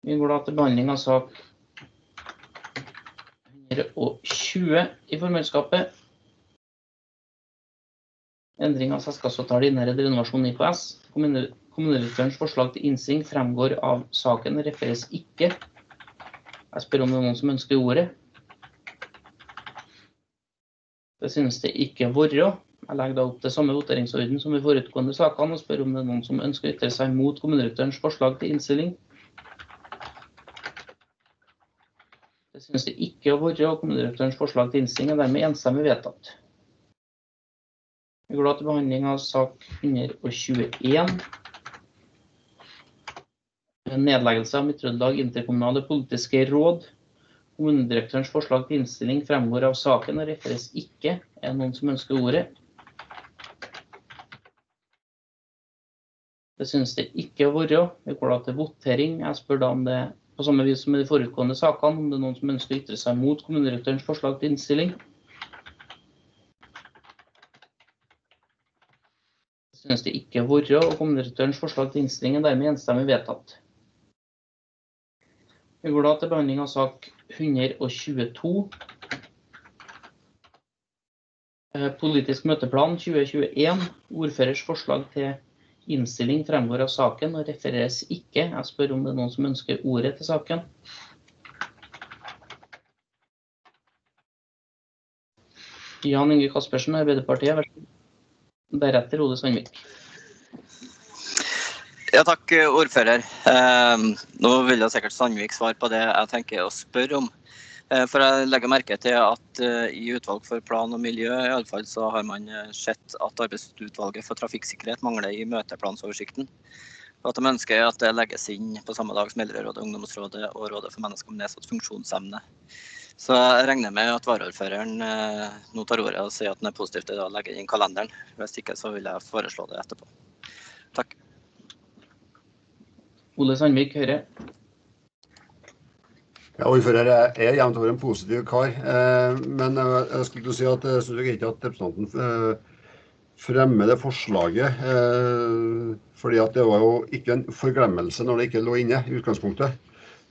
Vi går da til behandling av sak 120 i formannskapet. Endring av selskapsavtale innherred renovasjon IKS. Kommunedirektørens forslag til innstilling fremgår av saken, refereres ikke. Jeg spør om det er noen som ønsker ordet. Det synes det ikke være. Jeg legger da opp til samme voteringsorden som i forutgående sakene og spør om det er noen som ønsker å ytre seg mot kommunedirektørens forslag til innstilling. Synes det ikke å være, og kommunedirektørens forslag til innstilling er dermed enstemmig vedtatt. Vi går da til behandling av sak 121. Nedleggelse av Midt-Trøndelag interkommunale politiske råd. Kommunedirektørens forslag til innstilling fremgår av saken og refereres ikke. Er det noen som ønsker ordet? Det synes det ikke å være. Vi går da til votering. Jeg spør da om det på samme vis som i de forutgående sakene, om det er noen som ønsker å ytre seg mot kommunedirektørens forslag til innstilling. Det synes det ikke være, og kommunedirektørens forslag til innstilling er dermed enstemmig vedtatt. Vi går da til behandling av sak 122. Eh, politisk møteplan 2021. Ordførers forslag til Innstilling fremgår av saken og refereres ikke. Jeg spør om det er noen som ønsker ordet til saken. Jan Inge Kaspersen, Arbeiderpartiet. Deretter Ole Sandvik. Ja, takk, ordfører. Eh, nå vil jeg sikkert Sandvik svare på det jeg tenker å spørre om. Eh, for jeg legger merke til at uh, i utvalg for plan og miljø i alle fall, så har man uh, sett at arbeidsutvalget for trafikksikkerhet mangler i møteplansoversikten. Og at de ønsker at det legges inn på samme dag som Eldrerådet, Ungdomsrådet og Rådet for mennesker med nedsatt funksjonsevne. Så jeg regner med at varaordføreren nå tar ordet og sier at han er positiv til å legge inn kalenderen. Hvis ikke så vil jeg foreslå det etterpå. Takk. Ole Sandvik, Høyre. Ja, ordfører er jevnt over en positiv kar. Eh, men jeg skulle si at jeg synes ikke at representanten eh, fremmer det forslaget. Eh, fordi at det var jo ikke en forglemmelse når det ikke lå inne i utgangspunktet.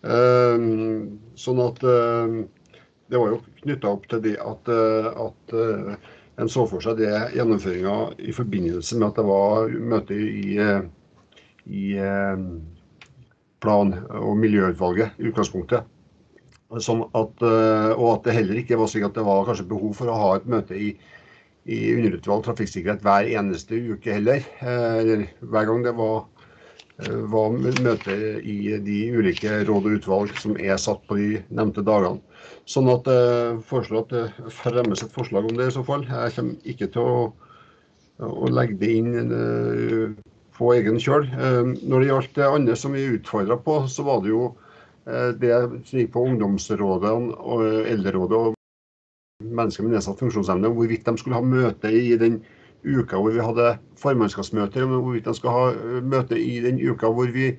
Sånn at det var jo knytta opp til det at, at en så for seg det gjennomføringa i forbindelse med at det var møte i, i plan- og miljøutvalget i utgangspunktet. Sånn at, eh, og at det heller ikke var slik at det var kanskje behov for å ha et møte i, i underutvalg trafikksikkerhet hver eneste uke heller. Eh, eller hver gang det var, eh, var møte i de ulike råd og utvalg som er satt på de nevnte dagene. Sånn at jeg foreslår at det fremmes et forslag om det i så fall. Jeg kommer ikke til å, å legge det inn på egen kjøl. Når det gjaldt det andre som vi utfordra på, så var det jo det som gikk på ungdomsrådet og eldrerådet og mennesker med nedsatt funksjonsevne, hvorvidt de skulle ha møte i den uka hvor vi hadde formannskapsmøte, hvorvidt de skal ha eh, møte i den uka hvor vi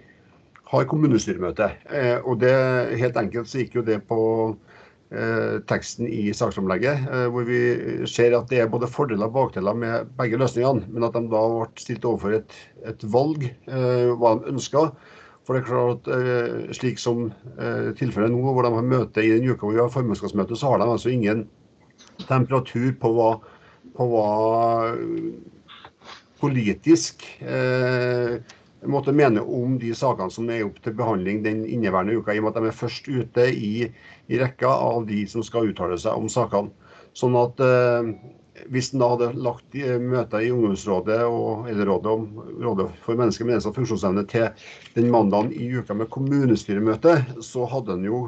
har kommunestyremøte. Eh, og det, Helt enkelt så gikk jo det på eh, teksten i saksomlegget, eh, hvor vi ser at det er både fordeler og bakdeler med begge løsningene, men at de da ble stilt overfor et, et valg, eh, hva de ønska. For det er klart at eh, Slik som eh, tilfellet nå, hvor de har møte i den uka hvor vi har formannskapsmøte, så har de altså ingen temperatur på hva, på hva politisk eh, måtte mene om de sakene som er opp til behandling den inneværende uka, i og med at de er først ute i, i rekka av de som skal uttale seg om sakene. Sånn at eh, hvis en da hadde lagt møter i ungdomsrådet og Eldrerådet om Rådet for mennesker med nedsatt funksjonsevne til den mandagen i uka med kommunestyremøte, så hadde en jo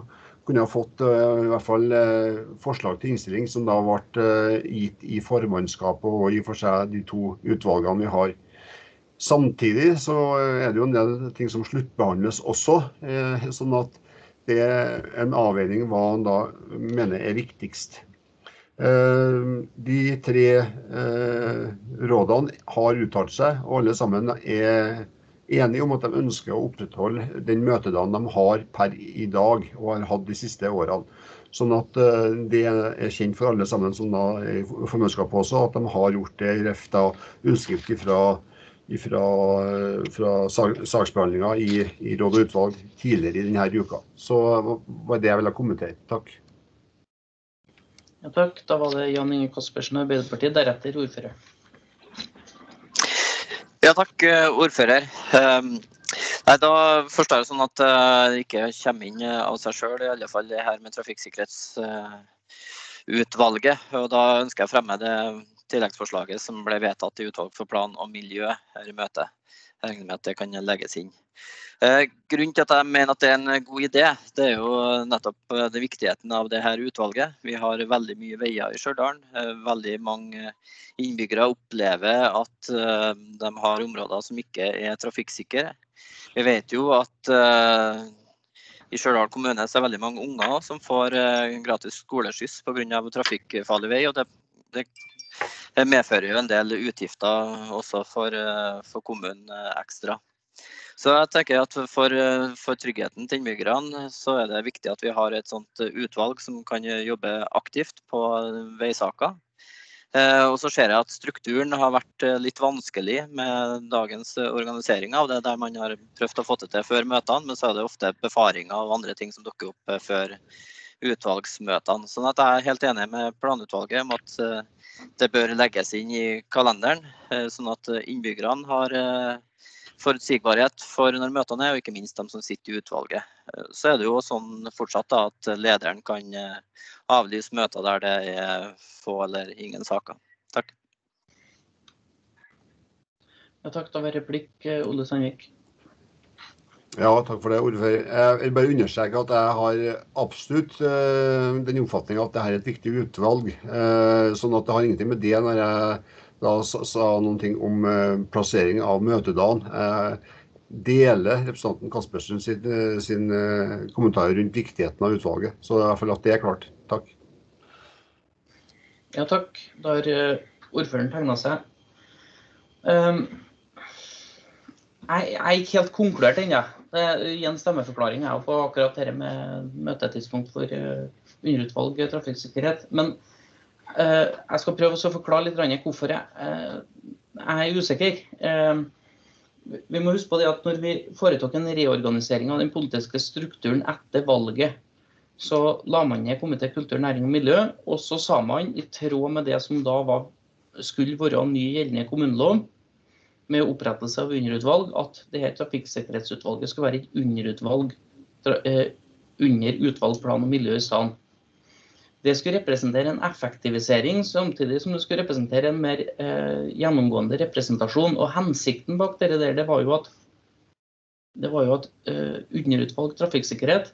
kunne ha fått uh, i hvert fall uh, forslag til innstilling som da ble gitt i formannskapet og i for seg de to utvalgene vi har. Samtidig så er det jo en del ting som sluttbehandles også. sånn at det er en avveining hva en da mener er viktigst. Eh, de tre eh, rådene har uttalt seg, og alle sammen er enige om at de ønsker å opprettholde den møtedagen de har per i dag og har hatt de siste årene. Sånn at det er kjent for alle sammen som da er formannskapet også, at de har gjort det i reft av utskrift fra saksbehandlinga i, i råd og utvalg tidligere i denne uka. Så var det jeg ville kommentere. Takk. Ja, takk. Da var det Jan Inge Kaspersen, Arbeiderpartiet, deretter ordfører. Ja, takk, ordfører. Nei, Da forstår jeg sånn at det ikke kommer inn av seg sjøl, i alle fall det her med trafikksikkerhetsutvalget. Og Da ønsker jeg å fremme det tilleggsforslaget som ble vedtatt i utvalg for plan og miljø her i møtet. Jeg regner med at det kan legges inn. Grunnen til at jeg mener at det er en god idé, det er jo nettopp det viktigheten av det her utvalget. Vi har veldig mye veier i Stjørdal. Veldig mange innbyggere opplever at de har områder som ikke er trafikksikre. Vi vet jo at i Stjørdal kommune er veldig mange unger som får gratis skoleskyss pga. trafikkfarlig vei. og det, det medfører jo en del utgifter også for, for kommunen ekstra. Så jeg tenker at for, for, tryggheten til innbyggerne så er det viktig at vi har et sånt utvalg som kan jobbe aktivt på veisaker. Og så ser jeg at strukturen har vært litt vanskelig med dagens organisering av det, der man har prøvd å få det til før møtene, men så er det ofte befaringer og andre ting som dukker opp før utvalgsmøtene. Sånn at jeg er helt enig med planutvalget om at det bør legges inn i kalenderen, sånn at innbyggerne har forutsigbarhet for når møtene er, og ikke minst de som sitter i utvalget. Så er det jo sånn fortsatt da, at lederen kan avlyse møter der det er få eller ingen saker. Takk. Ja, takk. Da var replikk Ole Sandvik. Ja, takk for det, ordfører. Jeg vil bare understreke at jeg har absolutt den oppfatninga at dette er et viktig utvalg. Sånn at det har ingenting med det når jeg da sa noen ting om plassering av møtedagen. Jeg deler representanten Kaspersen sin, sin kommentar rundt viktigheten av utvalget. Så i hvert fall at det er klart. Takk. Ja, takk. Da har ordføreren tegna seg. Um, jeg er ikke helt konkludert ennå. Det er en stemmeforklaring jeg på akkurat dette med møtetidspunkt for underutvalg trafikksikkerhet. Men uh, jeg skal prøve å forklare litt hvorfor jeg, uh, jeg er usikker. Uh, vi må huske på det at når vi foretok en reorganisering av den politiske strukturen etter valget, så la man ned komité kultur, næring og miljø, og så sa man i tråd med det som da var, skulle være ny gjeldende kommunelov, med opprettelse av underutvalg, at det her trafikksikkerhetsutvalget skal være et underutvalg under utvalg plan og miljø i stedet. Det skulle representere en effektivisering, samtidig som det skulle representere en mer eh, gjennomgående representasjon. Og hensikten bak dette der, det var jo at, det var jo at eh, underutvalg trafikksikkerhet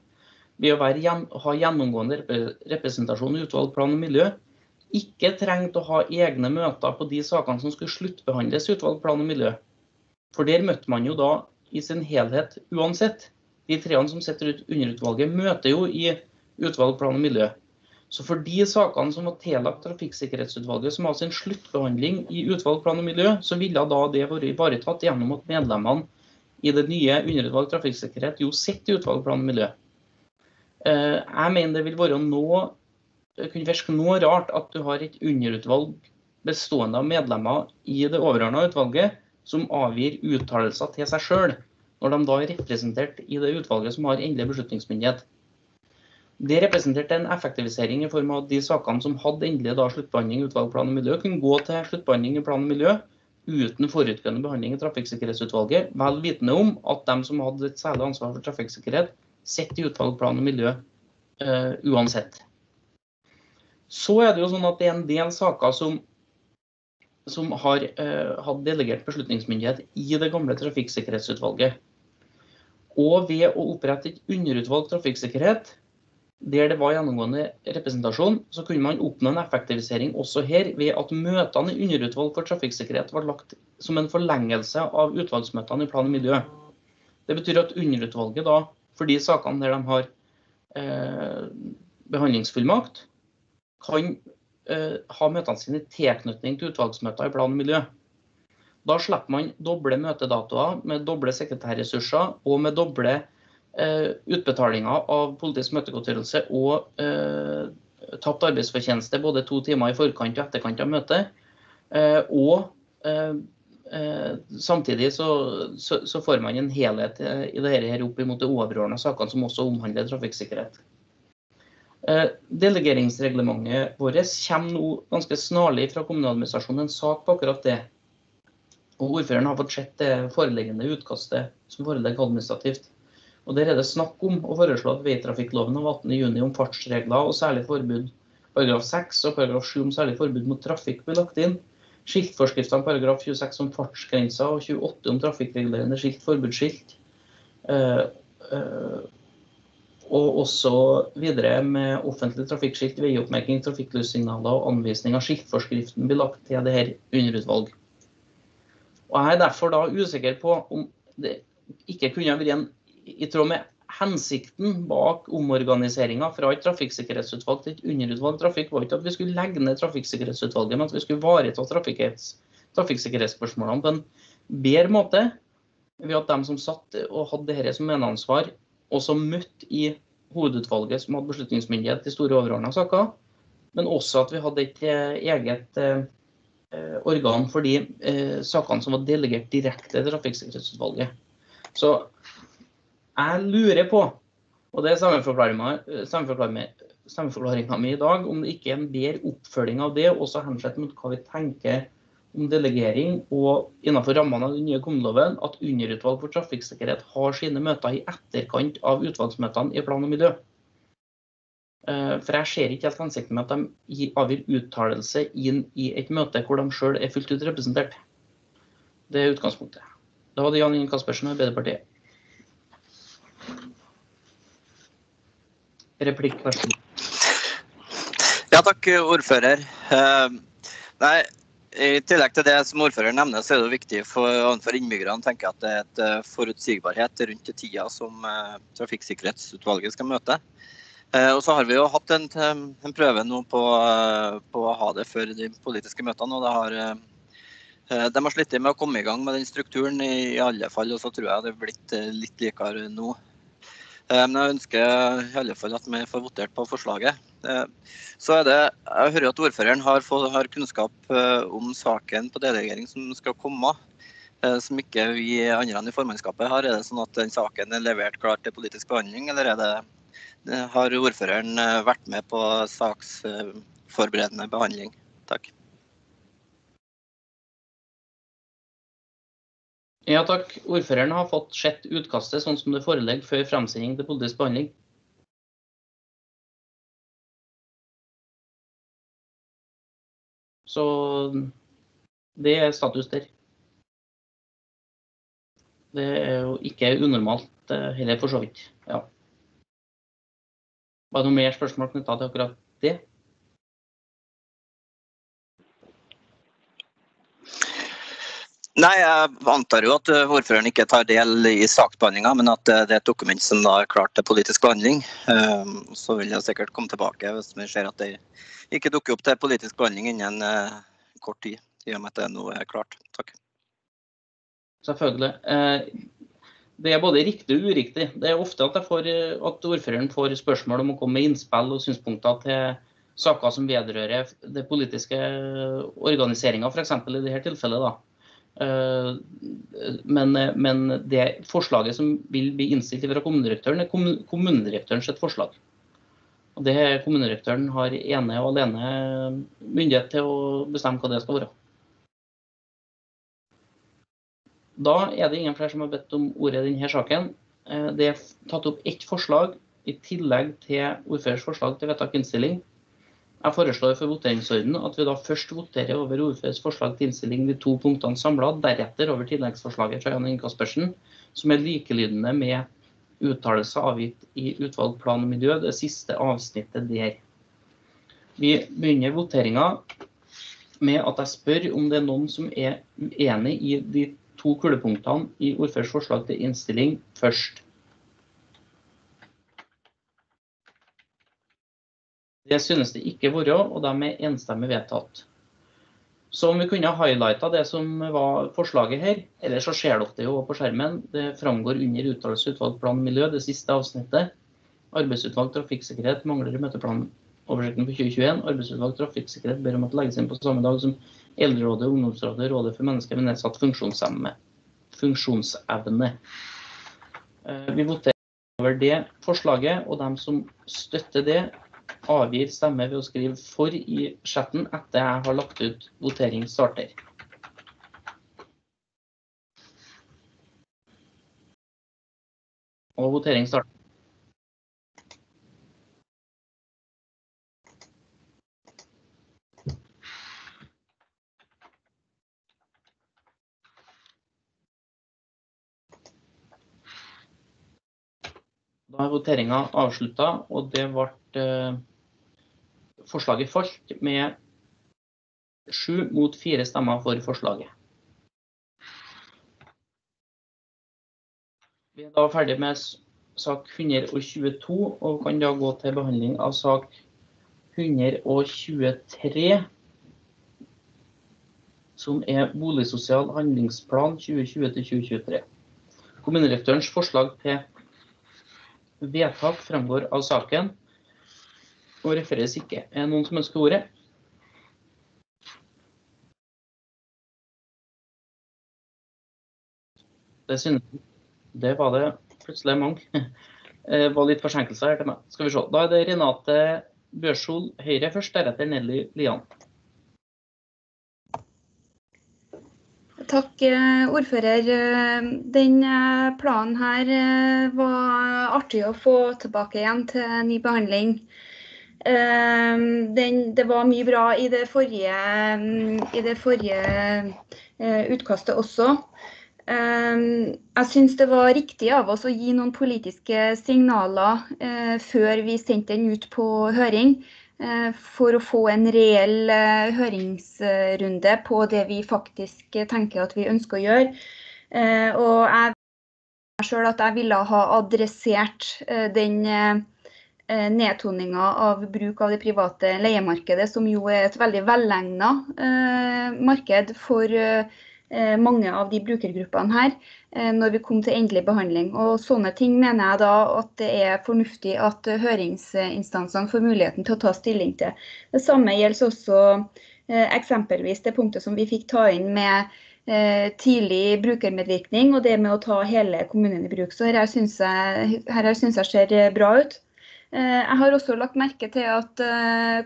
ved å være, ha gjennomgående representasjon i utvalg plan og miljø, ikke trengte å ha egne møter på de sakene som skulle sluttbehandles i utvalget plan og miljø. For der møtte man jo da i sin helhet uansett. De treene som sitter ut underutvalget, møter jo i utvalget plan og miljø. Så for de sakene som var tillagt Trafikksikkerhetsutvalget, som har sin sluttbehandling i utvalget plan og miljø, så ville da det vært ivaretatt gjennom at medlemmene i det nye underutvalget trafikksikkerhet jo sitter i utvalget plan og miljø. Jeg mener det vil være noe, det kunne virke noe rart at du har et underutvalg bestående av medlemmer i det overordnede utvalget som avgir uttalelser til seg selv, når de da er representert i det utvalget som har endelig beslutningsmyndighet. Det representerte en effektivisering i form av at de sakene som hadde endelig da sluttbehandling i utvalg plan og miljø, kunne gå til sluttbehandling i plan og miljø uten forutgående behandling i trafikksikkerhetsutvalget, vel vitende om at de som hadde et særlig ansvar for trafikksikkerhet, sitter i utvalg plan og miljø uh, uansett. Så er det jo sånn at det er en del saker som, som har eh, hatt delegert beslutningsmyndighet i det gamle trafikksikkerhetsutvalget. Og ved å opprette et underutvalg trafikksikkerhet, der det var gjennomgående representasjon, så kunne man oppnå en effektivisering også her ved at møtene i underutvalg for trafikksikkerhet var lagt som en forlengelse av utvalgsmøtene i plan og miljø. Det betyr at underutvalget da for de sakene der de har eh, behandlingsfullmakt, kan eh, ha møtene sine i tilknytning til utvalgsmøter i plan og miljø. Da slipper man doble møtedatoer med doble sekretærressurser og med doble utbetalinger av politisk møtegodtgjørelse og tapt arbeidsfortjeneste både to timer i forkant og etterkant av møtet. Og samtidig så, så, så, får man en helhet i dette opp mot de overordnede sakene som også omhandler trafikksikkerhet. Delegeringsreglementet vårt kommer nå ganske snarlig fra kommuneadministrasjonen en sak på akkurat det. Og ordføreren har fått sett det foreliggende utkastet som foreligger administrativt. Og Der er det snakk om å foreslå at veitrafikkloven av 18.6 om fartsregler og særlig forbud, paragraf 6 og paragraf 7 om særlig forbud mot trafikk blir lagt inn. Skiltforskriftene paragraf 26 om fartsgrenser og 28 om trafikkregulerende skilt, forbudsskilt. Uh, uh, og også videre med offentlig trafikkskilt, veioppmerking, trafikklyssignaler og anvisning av skiltforskriften blir lagt til det her underutvalg. Og Jeg er derfor da usikker på om det ikke kunne vært en, i tråd med hensikten bak omorganiseringa fra et trafikksikkerhetsutvalg til et underutvalg trafikk, var ikke at vi skulle legge ned trafikksikkerhetsutvalget, men at vi skulle ivareta trafikksikkerhetsspørsmålene på en bedre måte. Ved at de som satt og hadde dette som medansvar, også møtt i hovedutvalget som hadde beslutningsmyndighet i store overordna saker, men også at vi hadde et eget Eh, organ for de eh, sakene som var delegert direkte til Trafikksikkerhetsutvalget. Så jeg lurer på, og det er stemmeforklaringa mi i dag, om det ikke er en bedre oppfølging av det, også hensett mot hva vi tenker om delegering og innenfor rammene av den nye kommuneloven, at underutvalg for trafikksikkerhet har sine møter i etterkant av utvalgsmøtene i plan og miljø. Eh, for jeg ser ikke helt hensikten med at de avgir uttalelse inn i et møte hvor de selv er fullt ut representert. Det er utgangspunktet. Da var det Jan Ingen Kaspersen, Arbeiderpartiet. Replikk, vær så god. Ja, takk, ordfører. Uh, nei, I tillegg til det som ordføreren nevner, så er det viktig for, for innbyggerne tenker at det er et uh, forutsigbarhet rundt tida som uh, trafikksikkerhetsutvalget skal møte. Eh, og så har vi jo hatt en, en prøve nå på, eh, på, å ha det før de politiske møtene. og har, eh, De har slitt med å komme i gang med den strukturen, i alle fall. Og så tror jeg det er blitt litt likere nå. Men jeg ønsker i alle fall at vi får votert på forslaget. Så er det, Jeg hører at ordføreren har, har kunnskap om saken på delegering som skal komme. Som ikke vi andre i formannskapet har. Er det sånn at den saken er levert klar til politisk behandling, eller er det har ordføreren eh, vært med på saksforberedende behandling. Takk. Ja takk. Ordføreren har fått sett utkastet sånn som det foreligger før fremsending til politisk behandling. Så det er status der. Det er jo ikke unormalt heller, for så vidt. Ja. Var det noe mer spørsmål knytta til akkurat det? Nei, Jeg antar jo at eh, ordføreren ikke tar del i saksbehandlinga, men at eh, det er et dokument som da er klart til politisk behandling. Ehm, så vil jeg sikkert komme tilbake hvis vi ser at det ikke dukker opp til politisk behandling innen eh, kort tid. I og med at det nå er klart. Takk. Selvfølgelig det er både riktig og uriktig. Det er ofte at, får, at, ordføreren får spørsmål om å komme med innspill og synspunkter til saker som vedrører det politiske organiseringa, f.eks. i dette tilfellet. Da. Eh, men, men, det forslaget som vil bli innstilt fra kommunedirektøren, er kommunedirektørens forslag. Og det Kommunedirektøren har ene og alene myndighet til å bestemme hva det skal være. Da er det ingen flere som har bedt om ordet i denne saken. Eh, det er tatt opp ett forslag i tillegg til ordførers forslag til vedtak innstilling. Jeg foreslår for voteringsorden at vi da først voterer over ordførers forslag til innstilling de to punktene samla, deretter over tilleggsforslaget fra Jan Inge Spørsen, som er likelydende med uttalelse avgitt i utvalg plan og miljø, det siste avsnittet der. Vi begynner voteringa med at jeg spør om det er noen som er uenig i de to kulepunktene i ordførers forslag til innstilling først. Det synes det ikke være, og de er enstemmig vedtatt. Så om vi kunne highlighta det som var forslaget her, eller så ser dere det jo på skjermen. Det framgår under uttalelse plan miljø, det siste avsnittet. Arbeidsutvalg trafikksikkerhet mangler i møteplanoversikten for 2021. Arbeidsutvalg trafikksikkerhet ber om at det legges inn på samme dag som Eldrerådet, Ungdomsrådet, Rådet for mennesker med nedsatt funksjonsevne. Eh, vi voterer over det forslaget, og de som støtter det, avgir stemme ved å skrive 'for' i chatten etter jeg har lagt ut votering starter. Og votering starter. Da er voteringa avslutta, og det ble Forslaget falt med sju mot fire stemmer for forslaget. Vi er da ferdig med sak 122 og kan da gå til behandling av sak 123, som er boligsosial handlingsplan 2020-2023. Kommunedirektørens forslag til vedtak fremgår av saken og refereres ikke. Er det noen som ønsker ordet? Det synes Det var det plutselig mange. [laughs] Det var litt forsinkelser her til meg. Skal vi se. Da er det Renate Børsol Høyre først, deretter Nelly Lian. Takk, ordfører. Den planen her var artig å få tilbake igjen til ny behandling. Den, det var mye bra i det forrige, i det forrige utkastet også. Jeg syns det var riktig av oss å gi noen politiske signaler før vi sendte den ut på høring. For å få en reell høringsrunde på det vi faktisk tenker at vi ønsker å gjøre. Og jeg selv at jeg ville ha adressert den nedtoninga av bruk av det private leiemarkedet, som jo er et veldig velegnet marked for mange av de brukergruppene her, når vi kom til endelig behandling. Og sånne ting mener jeg da at det er fornuftig at høringsinstansene får muligheten til å ta stilling til. Det samme gjelder også eksempelvis det punktet som vi fikk ta inn med tidlig brukermedvirkning og det med å ta hele kommunen i bruk. Så her syns jeg, her synes jeg ser bra ut. Jeg har også lagt merke til at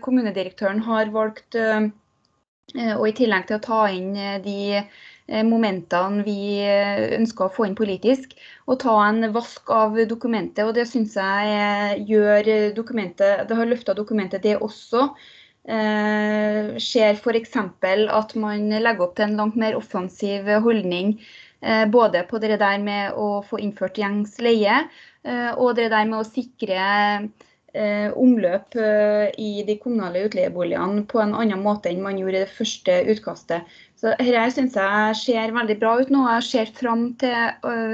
kommunedirektøren har valgt, og i tillegg til å ta inn de momentene vi ønsker å få inn politisk, å ta en vask av dokumentet. Og det syns jeg gjør dokumentet Det har løfta dokumentet, det også. Eh, ser f.eks. at man legger opp til en langt mer offensiv holdning eh, både på det der med å få innført gjengs leie, eh, og det der med å sikre omløp i de kommunale utleieboligene på en annen måte enn man gjorde i det første utkastet. Så Dette syns jeg ser veldig bra ut nå. Jeg ser fram til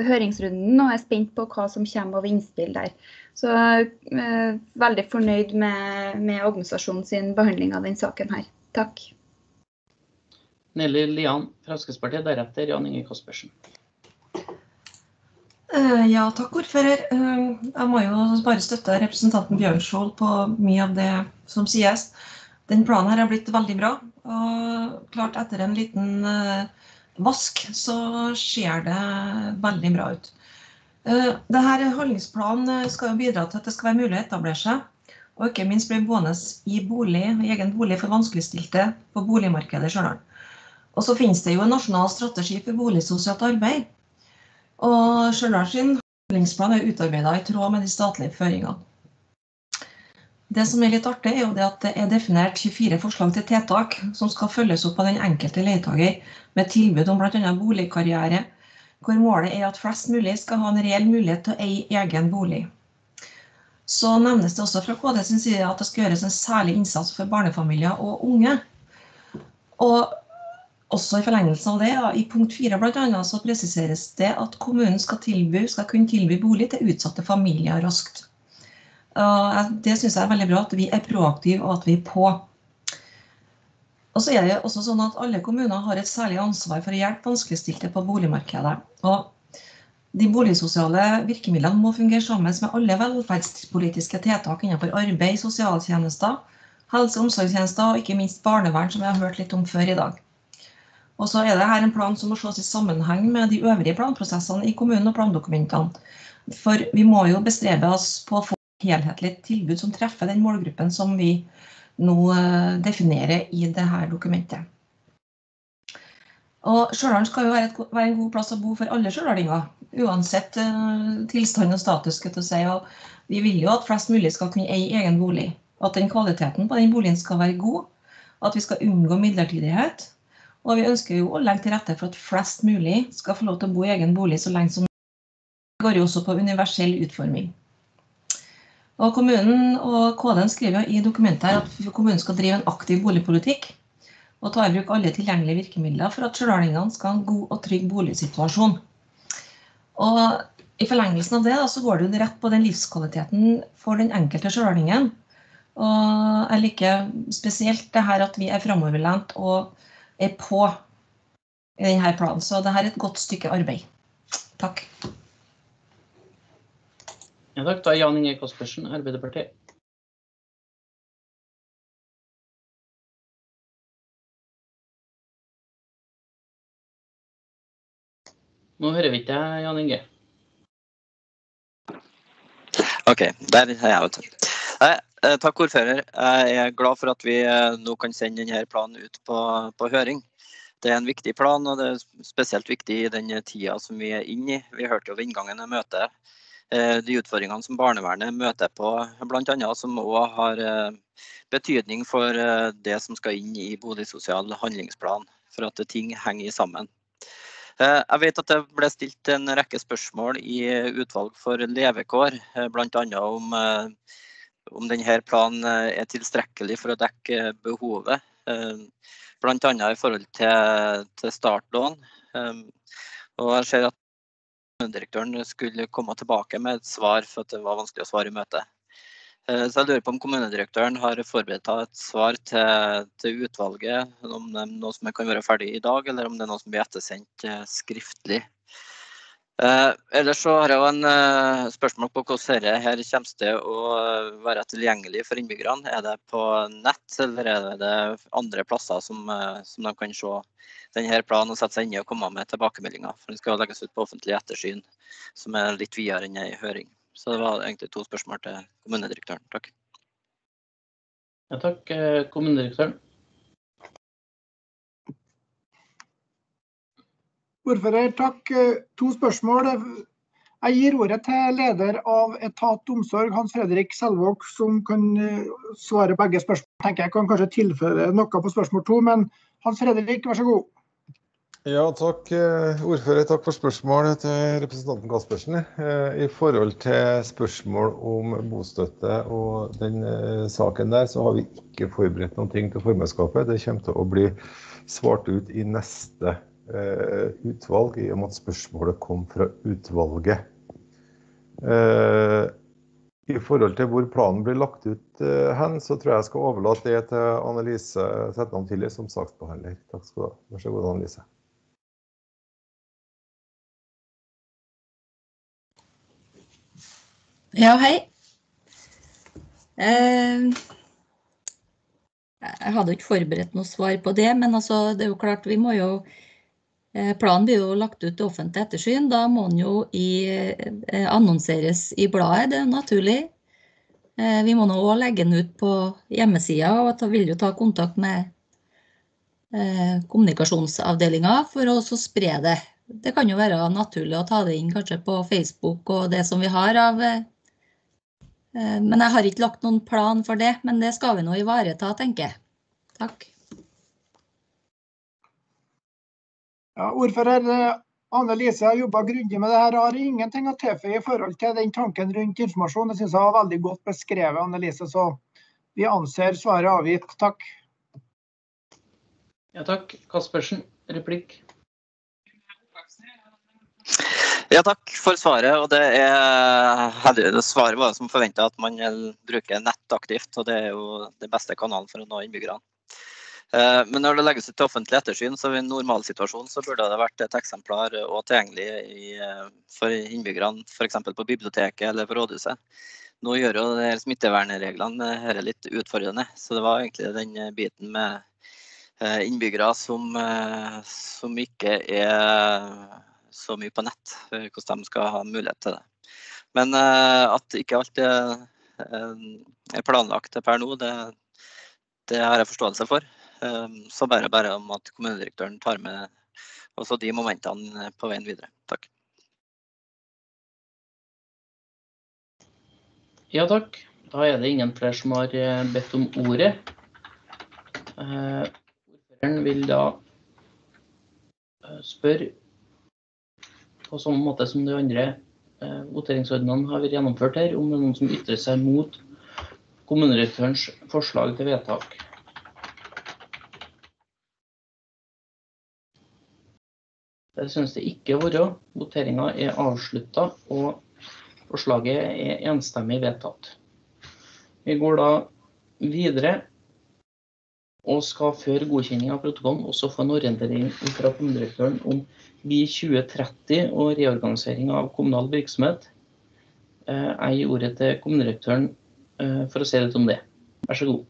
høringsrunden og er spent på hva som kommer av innspill der. Så uh, veldig fornøyd med, med administrasjonen sin behandling av denne saken her. Takk. Nelly Lian, Fremskrittspartiet, deretter Jan Inge Kaspersen. Uh, ja, takk, ordfører. jeg må jo bare støtte representanten Bjørnskjold på mye av det som sies. Den planen her har blitt veldig bra. Og klart etter en liten uh, vask så ser det veldig bra ut. Dette handlingsplanen skal jo bidra til at det skal være mulig å etablere seg. Og ikke minst bli boende i bolig, egen bolig for vanskeligstilte på boligmarkedet i Stjørdal. Og så finnes det jo en nasjonal strategi for boligsosialt arbeid. Og Stjørdal sin handlingsplan er utarbeidet i tråd med de statlige føringene. Det som er litt artig, er at det er definert 24 forslag til tiltak som skal følges opp av den enkelte leietager med tilbud om bl.a. boligkarriere, hvor målet er at flest mulig skal ha en reell mulighet til å eie egen bolig. Så nevnes det også fra KD sin side at det skal gjøres en særlig innsats for barnefamilier og unge. Og også i forlengelsen av det, ja, i punkt 4 blant annet, så presiseres det at kommunen skal, tilby, skal kunne tilby bolig til utsatte familier raskt. Det syns jeg er veldig bra, at vi er proaktive og at vi er på. Og så er det også sånn at Alle kommuner har et særlig ansvar for å hjelpe vanskeligstilte på boligmarkedet. Og de boligsosiale virkemidlene må fungere sammen med alle velferdspolitiske tiltak innenfor arbeid, sosialtjenester, helse- og omsorgstjenester og ikke minst barnevern, som vi har hørt litt om før i dag. Og så er det her en plan som må ses i sammenheng med de øvrige planprosessene i kommunen og plandokumentene. For vi må jo bestrebe oss på å få et helhetlig tilbud som treffer den målgruppen som vi nå eh, definerer i dette dokumentet. Og Stjørdal skal jo være, et, være, en god plass å bo for alle stjørdalinger, uansett uh, tilstand og status. skal si. Og vi vil jo at flest mulig skal kunne eie egen bolig. At den kvaliteten på den boligen skal være god. At vi skal unngå midlertidighet. Og vi ønsker jo å legge til rette for at flest mulig skal få lov til å bo i egen bolig så lenge som Det går jo også på universell utforming. Og Kommunen og KD skriver i dokumentet her at kommunen skal drive en aktiv boligpolitikk og ta i bruk alle tilgjengelige virkemidler for at stjørdalingene skal ha en god og trygg boligsituasjon. Og I forlengelsen av det så går det jo rett på den livskvaliteten for den enkelte stjørdalingen. Og jeg liker spesielt det her at vi er framoverlent og er på i denne planen. Så dette er et godt stykke arbeid. Takk. Ja, takk. Da er Jan Inge Kaspersen, Arbeiderpartiet. Nå hører vi ikke deg, Jan Inge. OK, der er jeg, vet du. Eh, takk, ordfører. Jeg er glad for at vi eh, nå kan sende denne planen ut på, på, høring. Det er en viktig plan, og det er spesielt viktig i den tida som vi er inne i. Vi hørte jo ved inngangen av møtet eh, de utfordringene som barnevernet møter på, bl.a. som òg har betydning for det som skal inn i boligsosial handlingsplan, for at ting henger sammen. Jeg vet at det ble stilt en rekke spørsmål i utvalg for levekår, bl.a. om, om denne planen er tilstrekkelig for å dekke behovet. Bl.a. i forhold til, til startlån. Og jeg ser at kommunedirektøren skulle komme tilbake med et svar, for at det var vanskelig å svare i møtet. Eh, så jeg lurer på om kommunedirektøren har forberedt et svar til, til, utvalget, om det er noe som kan være ferdig i dag, eller om det er noe som blir ettersendt eh, skriftlig. Eh, ellers så har jeg jo en eh, spørsmål på hvordan dette her kommer til å være tilgjengelig for innbyggerne. Er det på nett, eller er det andre plasser som, eh, som de kan se denne planen og sette seg inn i og komme med tilbakemeldinger? For Den skal legges ut på offentlig ettersyn, som er litt videre enn ei høring. Så det var egentlig to spørsmål til kommunedirektøren. Takk. Ja, takk, kommunedirektøren. Ordfører, takk. To spørsmål. Jeg gir ordet til leder av etat omsorg, Hans Fredrik Selvåg, som kan eh, svare begge spørsmål. Tenker jeg kan kanskje tilføre noe på spørsmål to, men Hans Fredrik, vær så god. Ja, takk eh, ordfører. Takk for spørsmålet til representanten Kaspersen. Eh, I forhold til spørsmål om bostøtte og den eh, saken der, så har vi ikke forberedt noen ting til formannskapet. Det kommer til å bli svart ut i neste utvalg, i og med at spørsmålet kom fra utvalget. I forhold til hvor planen blir lagt ut hen, så tror jeg jeg skal overlate det til Annelise Setnam Tilly som saksbehandler. Takk skal du ha. Vær så god, Annelise. Ja, hei. Eh, jeg hadde ikke forberedt noe svar på det, men altså, det er jo klart vi må jo eh, Planen blir jo lagt ut til offentlig ettersyn. Da må den jo i, eh, annonseres i bladet, det er naturlig. Vi må nå òg legge den ut på hjemmesida, og da vil jo ta kontakt med kommunikasjonsavdelinga for å spre det. Det kan jo være naturlig å ta det inn kanskje på Facebook og det som vi har av Eh, men jeg har ikke lagt noen plan for det, men det skal vi nå ivareta, tenker jeg. Takk. Ja, ordfører eh, Anne Lise har jobba grundig med det her. Har ingenting å tilføye i forhold til den tanken rundt informasjon. Det syns jeg var veldig godt beskrevet, Anne Lise. Så vi anser svaret avgitt. Takk. Ja, takk. Kaspersen, replikk. Ja, takk for svaret. og det er Svaret var som forventa, at man bruker nett aktivt. og Det er jo den beste kanalen for å nå innbyggerne. Eh, men når det legges ut til offentlig ettersyn, så i en normalsituasjon så burde det vært et eksemplar og tilgjengelig i, eh, for innbyggerne, f.eks. på biblioteket eller på rådhuset. Nå gjør jo de smittevernreglene dette litt utfordrende, så det var egentlig den biten med innbyggere som, som ikke er så mye på nett, hvordan de skal ha mulighet til det. Men at ikke alt er planlagt per nå, det, det har jeg forståelse for. Ehm, så bare, bare om at kommunedirektøren tar med også de momentene på veien videre. Takk. Ja takk. Da er det ingen flere som har eh, bedt om ordet. Eh, ordføreren vil da eh, spørre på samme måte som de andre voteringsordnene har vært gjennomført her, om det er noen som ytrer seg mot kommunedirektørens forslag til vedtak. Det synes det ikke å være. Voteringa er avslutta, og forslaget er enstemmig vedtatt. Vi går da videre og skal før godkjenning av protokollen også få en orientering fra kommunedirektøren om BI 2030 og reorganisering av kommunal virksomhet. Eh, jeg gir ordet til kommunedirektøren eh, for å si litt om det. Vær så god.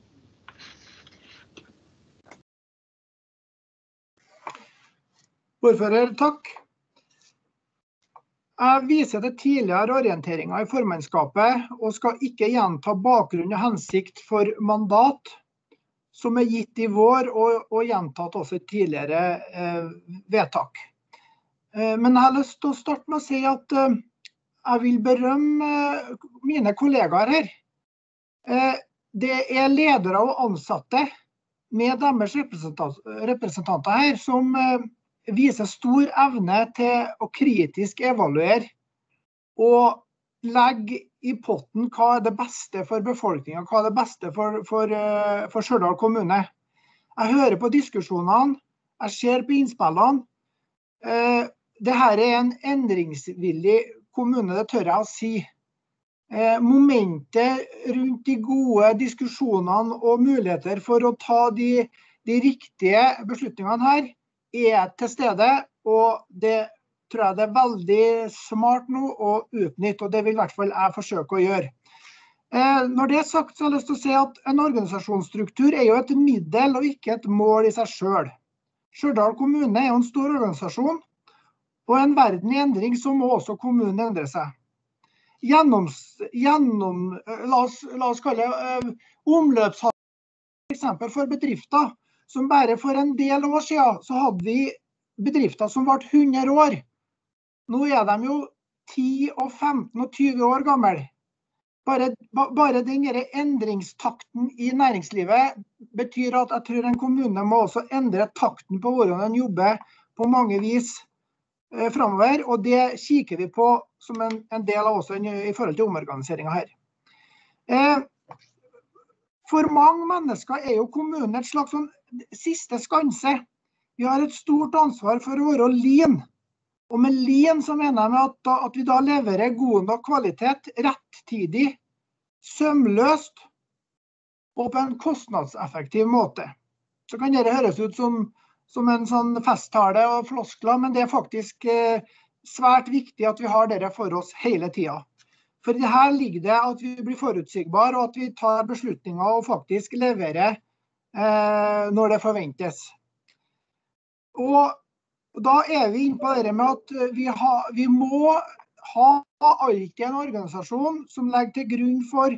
Ordfører, takk. Jeg viser til tidligere orienteringer i formannskapet og skal ikke gjenta bakgrunn og hensikt for mandat som er gitt i vår og, og gjentatt også i tidligere eh, vedtak. Eh, men jeg har lyst til å starte med å si at eh, jeg vil berømme eh, mine kollegaer her. Eh, det er ledere og ansatte med deres representanter her som eh, viser stor evne til å kritisk evaluere og legge i potten hva er det beste for befolkninga, hva er det beste for, for, eh, for Stjørdal kommune. Jeg hører på diskusjonene, jeg ser på innspillene. Eh, Dette er en endringsvillig kommune, det tør jeg å si. Eh, momentet rundt de gode diskusjonene og muligheter for å ta de, de riktige beslutningene her, er til stede. Og det tror jeg det er veldig smart nå å utnytte, og det vil i hvert fall jeg forsøke å gjøre. Eh, når det er sagt, så har jeg lyst til å si at en organisasjonsstruktur er jo et middel og ikke et mål i seg sjøl. Stjørdal kommune er jo en stor organisasjon, og en verden i endring så må også kommunen endre seg. Gjennom, gjennom la, oss, la oss kalle det uh, omløpshandel f.eks. for bedrifter, som bare for en del år siden så hadde vi bedrifter som ble 100 år. Nå er de jo 10 og 15 og 20 år gamle. Bare, bare den endringstakten i næringslivet betyr at jeg tror en kommune må også endre takten på hvordan en jobber på mange vis eh, framover. Og det kikker vi på som en, en del av også i forhold til omorganiseringa her. Eh, for mange mennesker er jo kommunen et slags sånn siste skanse. Vi har et stort ansvar for å være lean. Og med lean så mener jeg at, da, at vi da leverer god nok kvalitet rettidig, sømløst og på en kostnadseffektiv måte. Så kan dette høres ut som, som en sånn festtale og floskler, men det er faktisk eh, svært viktig at vi har dette for oss hele tida. For i det her ligger det at vi blir forutsigbare, og at vi tar beslutninger og faktisk leverer når det forventes. Og da er vi inne på det med at vi, ha, vi må ha alltid en organisasjon som legger til grunn for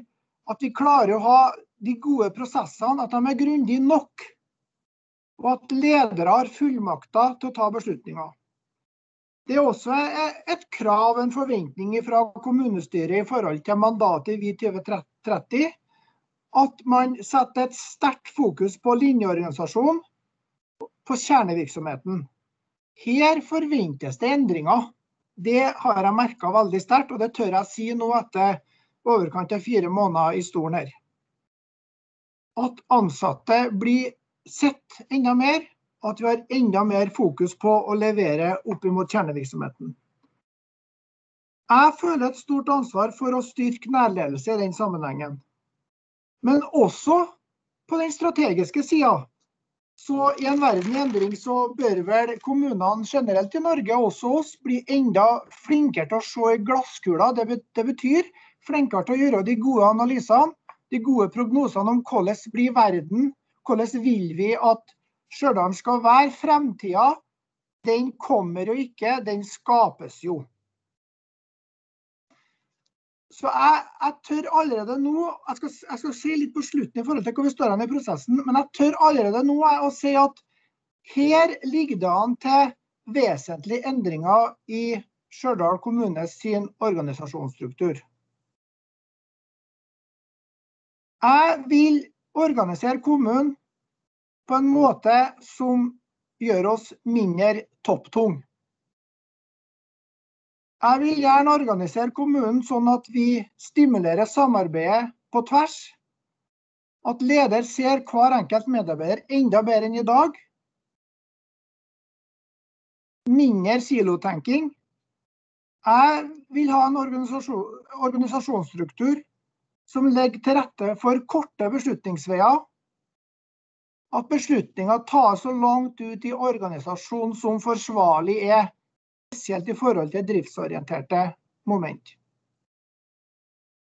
at vi klarer å ha de gode prosessene, at de er grundige nok. Og at ledere har fullmakter til å ta beslutninger. Det er også et krav, en forventning fra kommunestyret i forhold til mandatet i Vi 2030 at man setter et sterkt fokus på linjeorganisasjon på kjernevirksomheten. Her forventes det endringer. Det har jeg merka veldig sterkt, og det tør jeg si nå etter overkant av fire måneder i stolen her. At ansatte blir sett enda mer, at vi har enda mer fokus på å levere opp mot kjernevirksomheten. Jeg føler et stort ansvar for å styrke nærledelse i den sammenhengen. Men også på den strategiske sida. Så i en verden i endring så bør vel kommunene generelt i Norge, også oss, bli enda flinkere til å se i glasskula. Det, det betyr flinkere til å gjøre de gode analysene, de gode prognosene om hvordan blir verden, hvordan vil vi at Stjørdal skal være. Fremtida, den kommer jo ikke, den skapes jo. Så jeg, jeg, tør allerede nå jeg skal, jeg skal si litt på slutten i forhold til hvor vi står an i prosessen, men jeg tør allerede nå å si at her ligger det an til vesentlige endringer i Stjørdal kommune sin organisasjonsstruktur. Jeg vil organisere kommunen på en måte som gjør oss mindre topptung. Jeg vil gjerne organisere kommunen sånn at vi stimulerer samarbeidet på tvers. At leder ser hver enkelt medarbeider enda bedre enn i dag. Mindre silotenking. Jeg vil ha en organisasjon, organisasjonsstruktur som legger til rette for korte beslutningsveier. At beslutninger tas så langt ut i organisasjonen som forsvarlig er spesielt i forhold til driftsorienterte moment.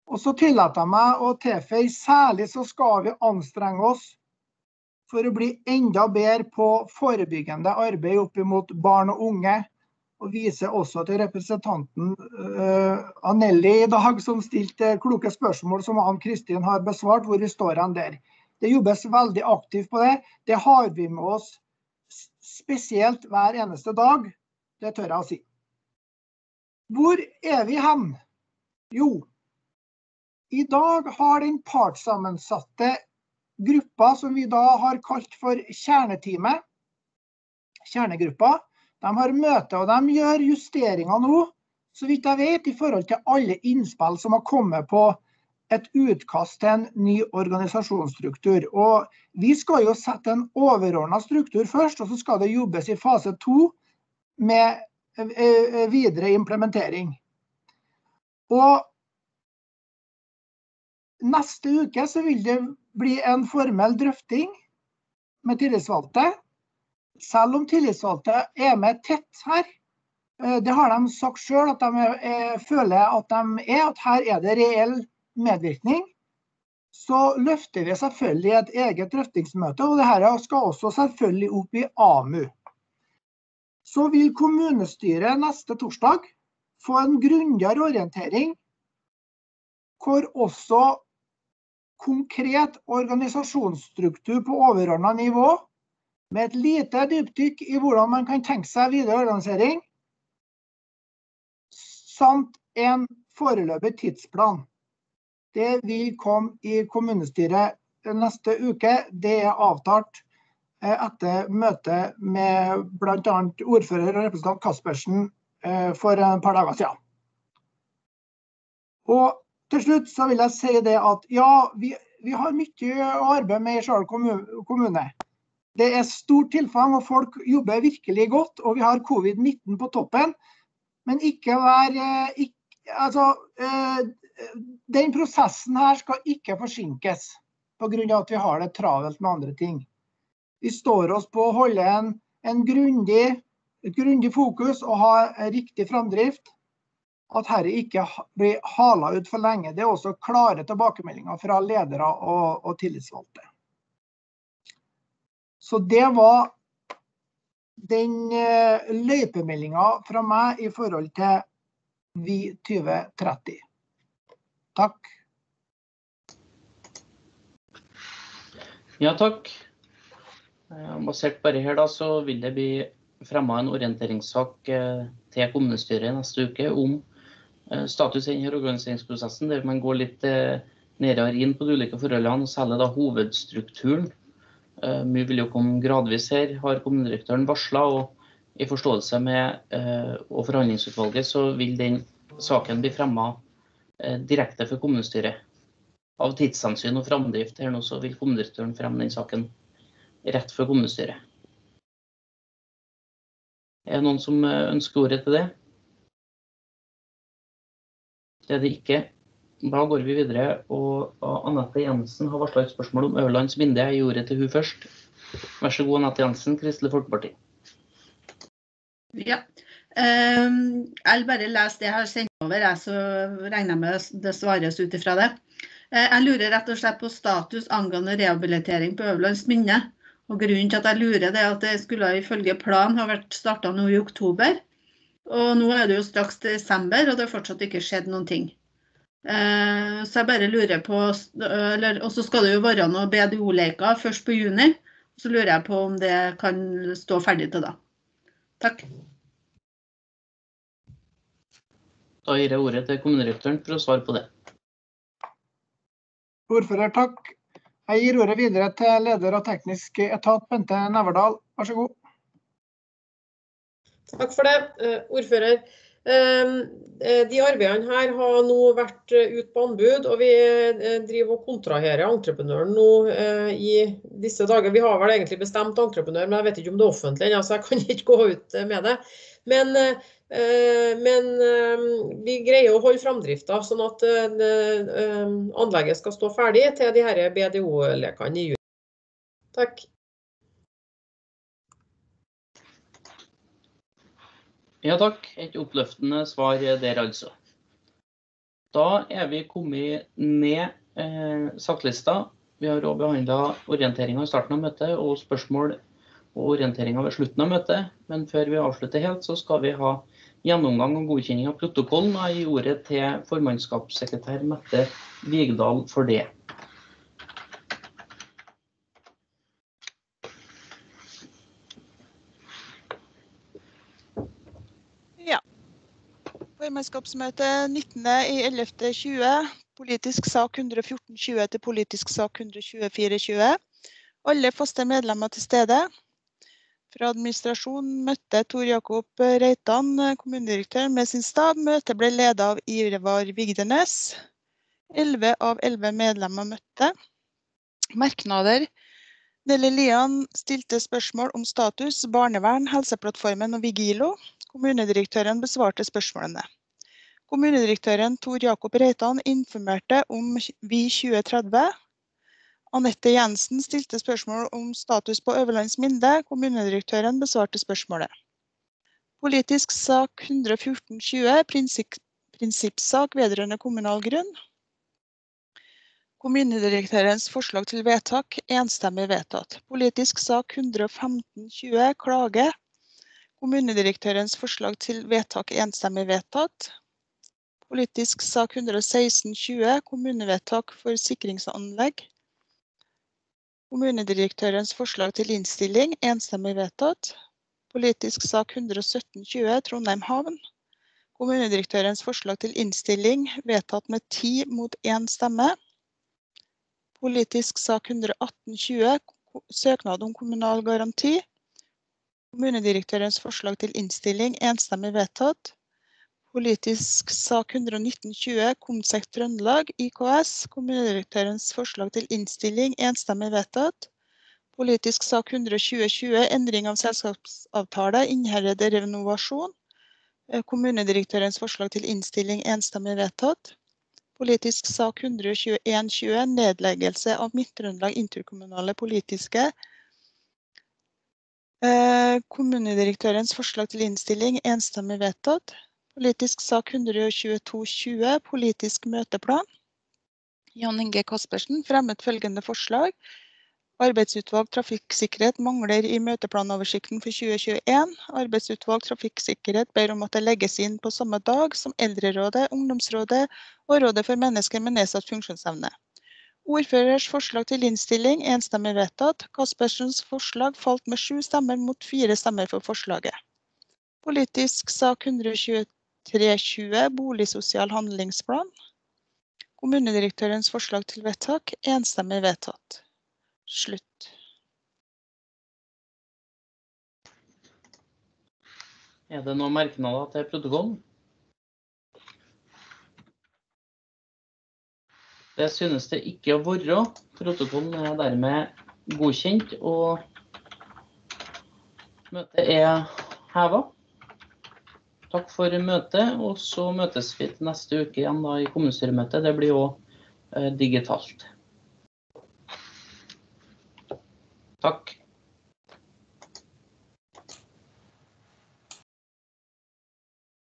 Og så tillater jeg meg å tilføye særlig så skal vi anstrenge oss for å bli enda bedre på forebyggende arbeid opp mot barn og unge. Og viser også til representanten uh, Anelli i dag, som stilte kloke spørsmål som Ann Kristin har besvart, hvor vi står hen der. Det jobbes veldig aktivt på det. Det har vi med oss spesielt hver eneste dag. Det tør jeg å si. Hvor er vi hen? Jo, i dag har den partssammensatte gruppa som vi da har kalt for kjerneteamet, kjernegruppa, de har møte og de gjør justeringer nå, så vidt jeg vet, i forhold til alle innspill som har kommet på et utkast til en ny organisasjonsstruktur. Og Vi skal jo sette en overordna struktur først, og så skal det jobbes i fase to med eh, videre implementering. Og neste uke så vil det bli en formell drøfting med tillitsvalgte. Selv om tillitsvalgte er med tett her, eh, det har de sagt sjøl at de er, føler at de er, at her er det reell medvirkning, så løfter vi selvfølgelig et eget drøftingsmøte. Og dette skal også selvfølgelig opp i AMU så vil kommunestyret neste torsdag få en grundigere orientering hvor også konkret organisasjonsstruktur på overordna nivå, med et lite dypdykk i hvordan man kan tenke seg videre organisering, samt en foreløpig tidsplan. Det vil komme i kommunestyret neste uke. Det er avtalt etter møtet med bl.a. ordfører og representant Kaspersen eh, for et par dager siden. Og til slutt så vil jeg si det at ja, vi, vi har mye å arbeide med i Stjørdal kommune. Det er stort tilfang, og folk jobber virkelig godt. Og vi har covid-19 på toppen. Men ikke vær eh, Altså, den prosessen her skal ikke forsinkes pga. at vi har det travelt med andre ting. Vi står oss på å holde en, en grundig, et grundig fokus og ha riktig framdrift. At dette ikke blir hala ut for lenge. Det er også klare tilbakemeldinger fra ledere og, og tillitsvalgte. Så det var den uh, løypemeldinga fra meg i forhold til Vi 2030. Takk. Ja, takk. Eh, basert på dette da, så vil det bli fremma en orienteringssak eh, til kommunestyret neste uke om eh, status i organiseringsprosessen, der man går litt nedere inn på de ulike forholdene, særlig da hovedstrukturen. Mye vil jo komme gradvis her, har kommunedirektøren varsla. Og i forståelse med og forhandlingsutvalget så vil den saken bli fremma direkte for kommunestyret. Av tidshensyn og framdrift her nå, så vil kommunedirektøren fremme den saken rett før kommunestyret. Er det noen som eh, ønsker ordet til det? Det er det ikke. Da går vi videre. og Anette Jensen har varsla et spørsmål om Ørlands Minde. Jeg gir ordet til hun først. Vær så god, Anette Jensen, Kristelig Folkeparti. Ja. Um, jeg vil bare lese det jeg har sendt over, jeg, så regner jeg med det svares ut ifra det. Uh, jeg lurer rett og slett på status angående rehabilitering på Øverlands minne. Og Grunnen til at jeg lurer, det er at det skulle ifølge planen ha vært starta nå i oktober. Og nå er det jo straks desember, og det har fortsatt ikke skjedd noen ting. Uh, så jeg bare lurer på Og så skal det jo være noen BDO-leker først på juni. Så lurer jeg på om det kan stå ferdig til da. Takk. Da gir jeg ordet til kommunedirektøren for å svare på det. Ordfører, takk. Jeg gir ordet videre til leder av teknisk etat, Bente Neverdal. Vær så god. Takk for det, eh, ordfører. Ehm, eh, de arbeidene her har nå vært eh, ut på anbud, og vi driver og kontraherer entreprenøren nå i disse dager. Vi har vel egentlig bestemt entreprenør, men jeg vet ikke om det er offentlig ennå, så jeg kan ikke gå ut med det. Men, men vi greier å holde framdrifta, sånn at anlegget skal stå ferdig til de her BDO-lekene i juni. Takk. Ja takk, et oppløftende svar der altså. Da er vi kommet ned eh, saklista. Vi har òg behandla orienteringa i starten av møtet og spørsmål og orienteringa ved slutten av møtet. Men før vi avslutter helt, så skal vi ha gjennomgang og godkjenning av protokollen. Og jeg gir ordet til formannskapssekretær Mette Vigdal for det. Formannskapsmøte 19.11.20. Politisk sak 114.20 til politisk sak 124.20. Alle faste medlemmer til stede. Fra administrasjonen møtte Tor Jakob Reitan, kommunedirektør, med sin stab. Møtet ble ledet av Ivar Vigdenes. Elleve av elleve medlemmer møtte. Merknader. Nelle Lian stilte spørsmål om status, barnevern, Helseplattformen og Vigilo. Kommunedirektøren besvarte spørsmålene. Kommunedirektøren Tor Jakob Reitan informerte om Vi 2030. Anette Jensen stilte spørsmål om status på Øverlands Minde. Kommunedirektøren besvarte spørsmålet. Politisk sak 11420, prinsipp, prinsippsak vedrørende kommunal grunn. Kommunedirektørens forslag til vedtak enstemmig vedtatt. Politisk sak 11520, klage. Kommunedirektørens forslag til vedtak enstemmig vedtatt. Politisk sak 11620, kommunevedtak for sikringsanlegg. Kommunedirektørens forslag til innstilling, enstemmig vedtatt. Politisk sak 11720, Trondheim havn. Kommunedirektørens forslag til innstilling, vedtatt med ti mot én stemme. Politisk sak 11820, søknad om kommunal garanti. Kommunedirektørens forslag til innstilling, enstemmig vedtatt. Politisk sak 11920 Komsek Trøndelag, IKS. Kommunedirektørens forslag til innstilling enstemmig vedtatt. Politisk sak 12020 Endring av selskapsavtale, Innherred renovasjon. Eh, kommunedirektørens forslag til innstilling enstemmig vedtatt. Politisk sak 12120 Nedleggelse av Midt-Trøndelag interkommunale politiske. Eh, kommunedirektørens forslag til innstilling enstemmig vedtatt. Politisk sak 12220, politisk møteplan. Jan Inge Kaspersen fremmet følgende forslag. Arbeidsutvalg trafikksikkerhet mangler i møteplanoversikten for 2021. Arbeidsutvalg trafikksikkerhet ber om at det legges inn på samme dag som Eldrerådet, Ungdomsrådet og Rådet for mennesker med nedsatt funksjonsevne. Ordførers forslag til innstilling enstemmig vedtatt. Kaspersens forslag falt med sju stemmer mot fire stemmer for forslaget. Politisk sak 123 320 Boligsosial handlingsplan. Kommunedirektørens forslag til vedtak enstemmig vedtatt. Slutt. Er det noen merknader til protokollen? Det synes det ikke å være. Protokollen er dermed godkjent, og møtet er heva. Takk for møtet. Og så møtes vi til neste uke igjen da, i kommunestyremøtet. Det blir òg eh, digitalt. Takk.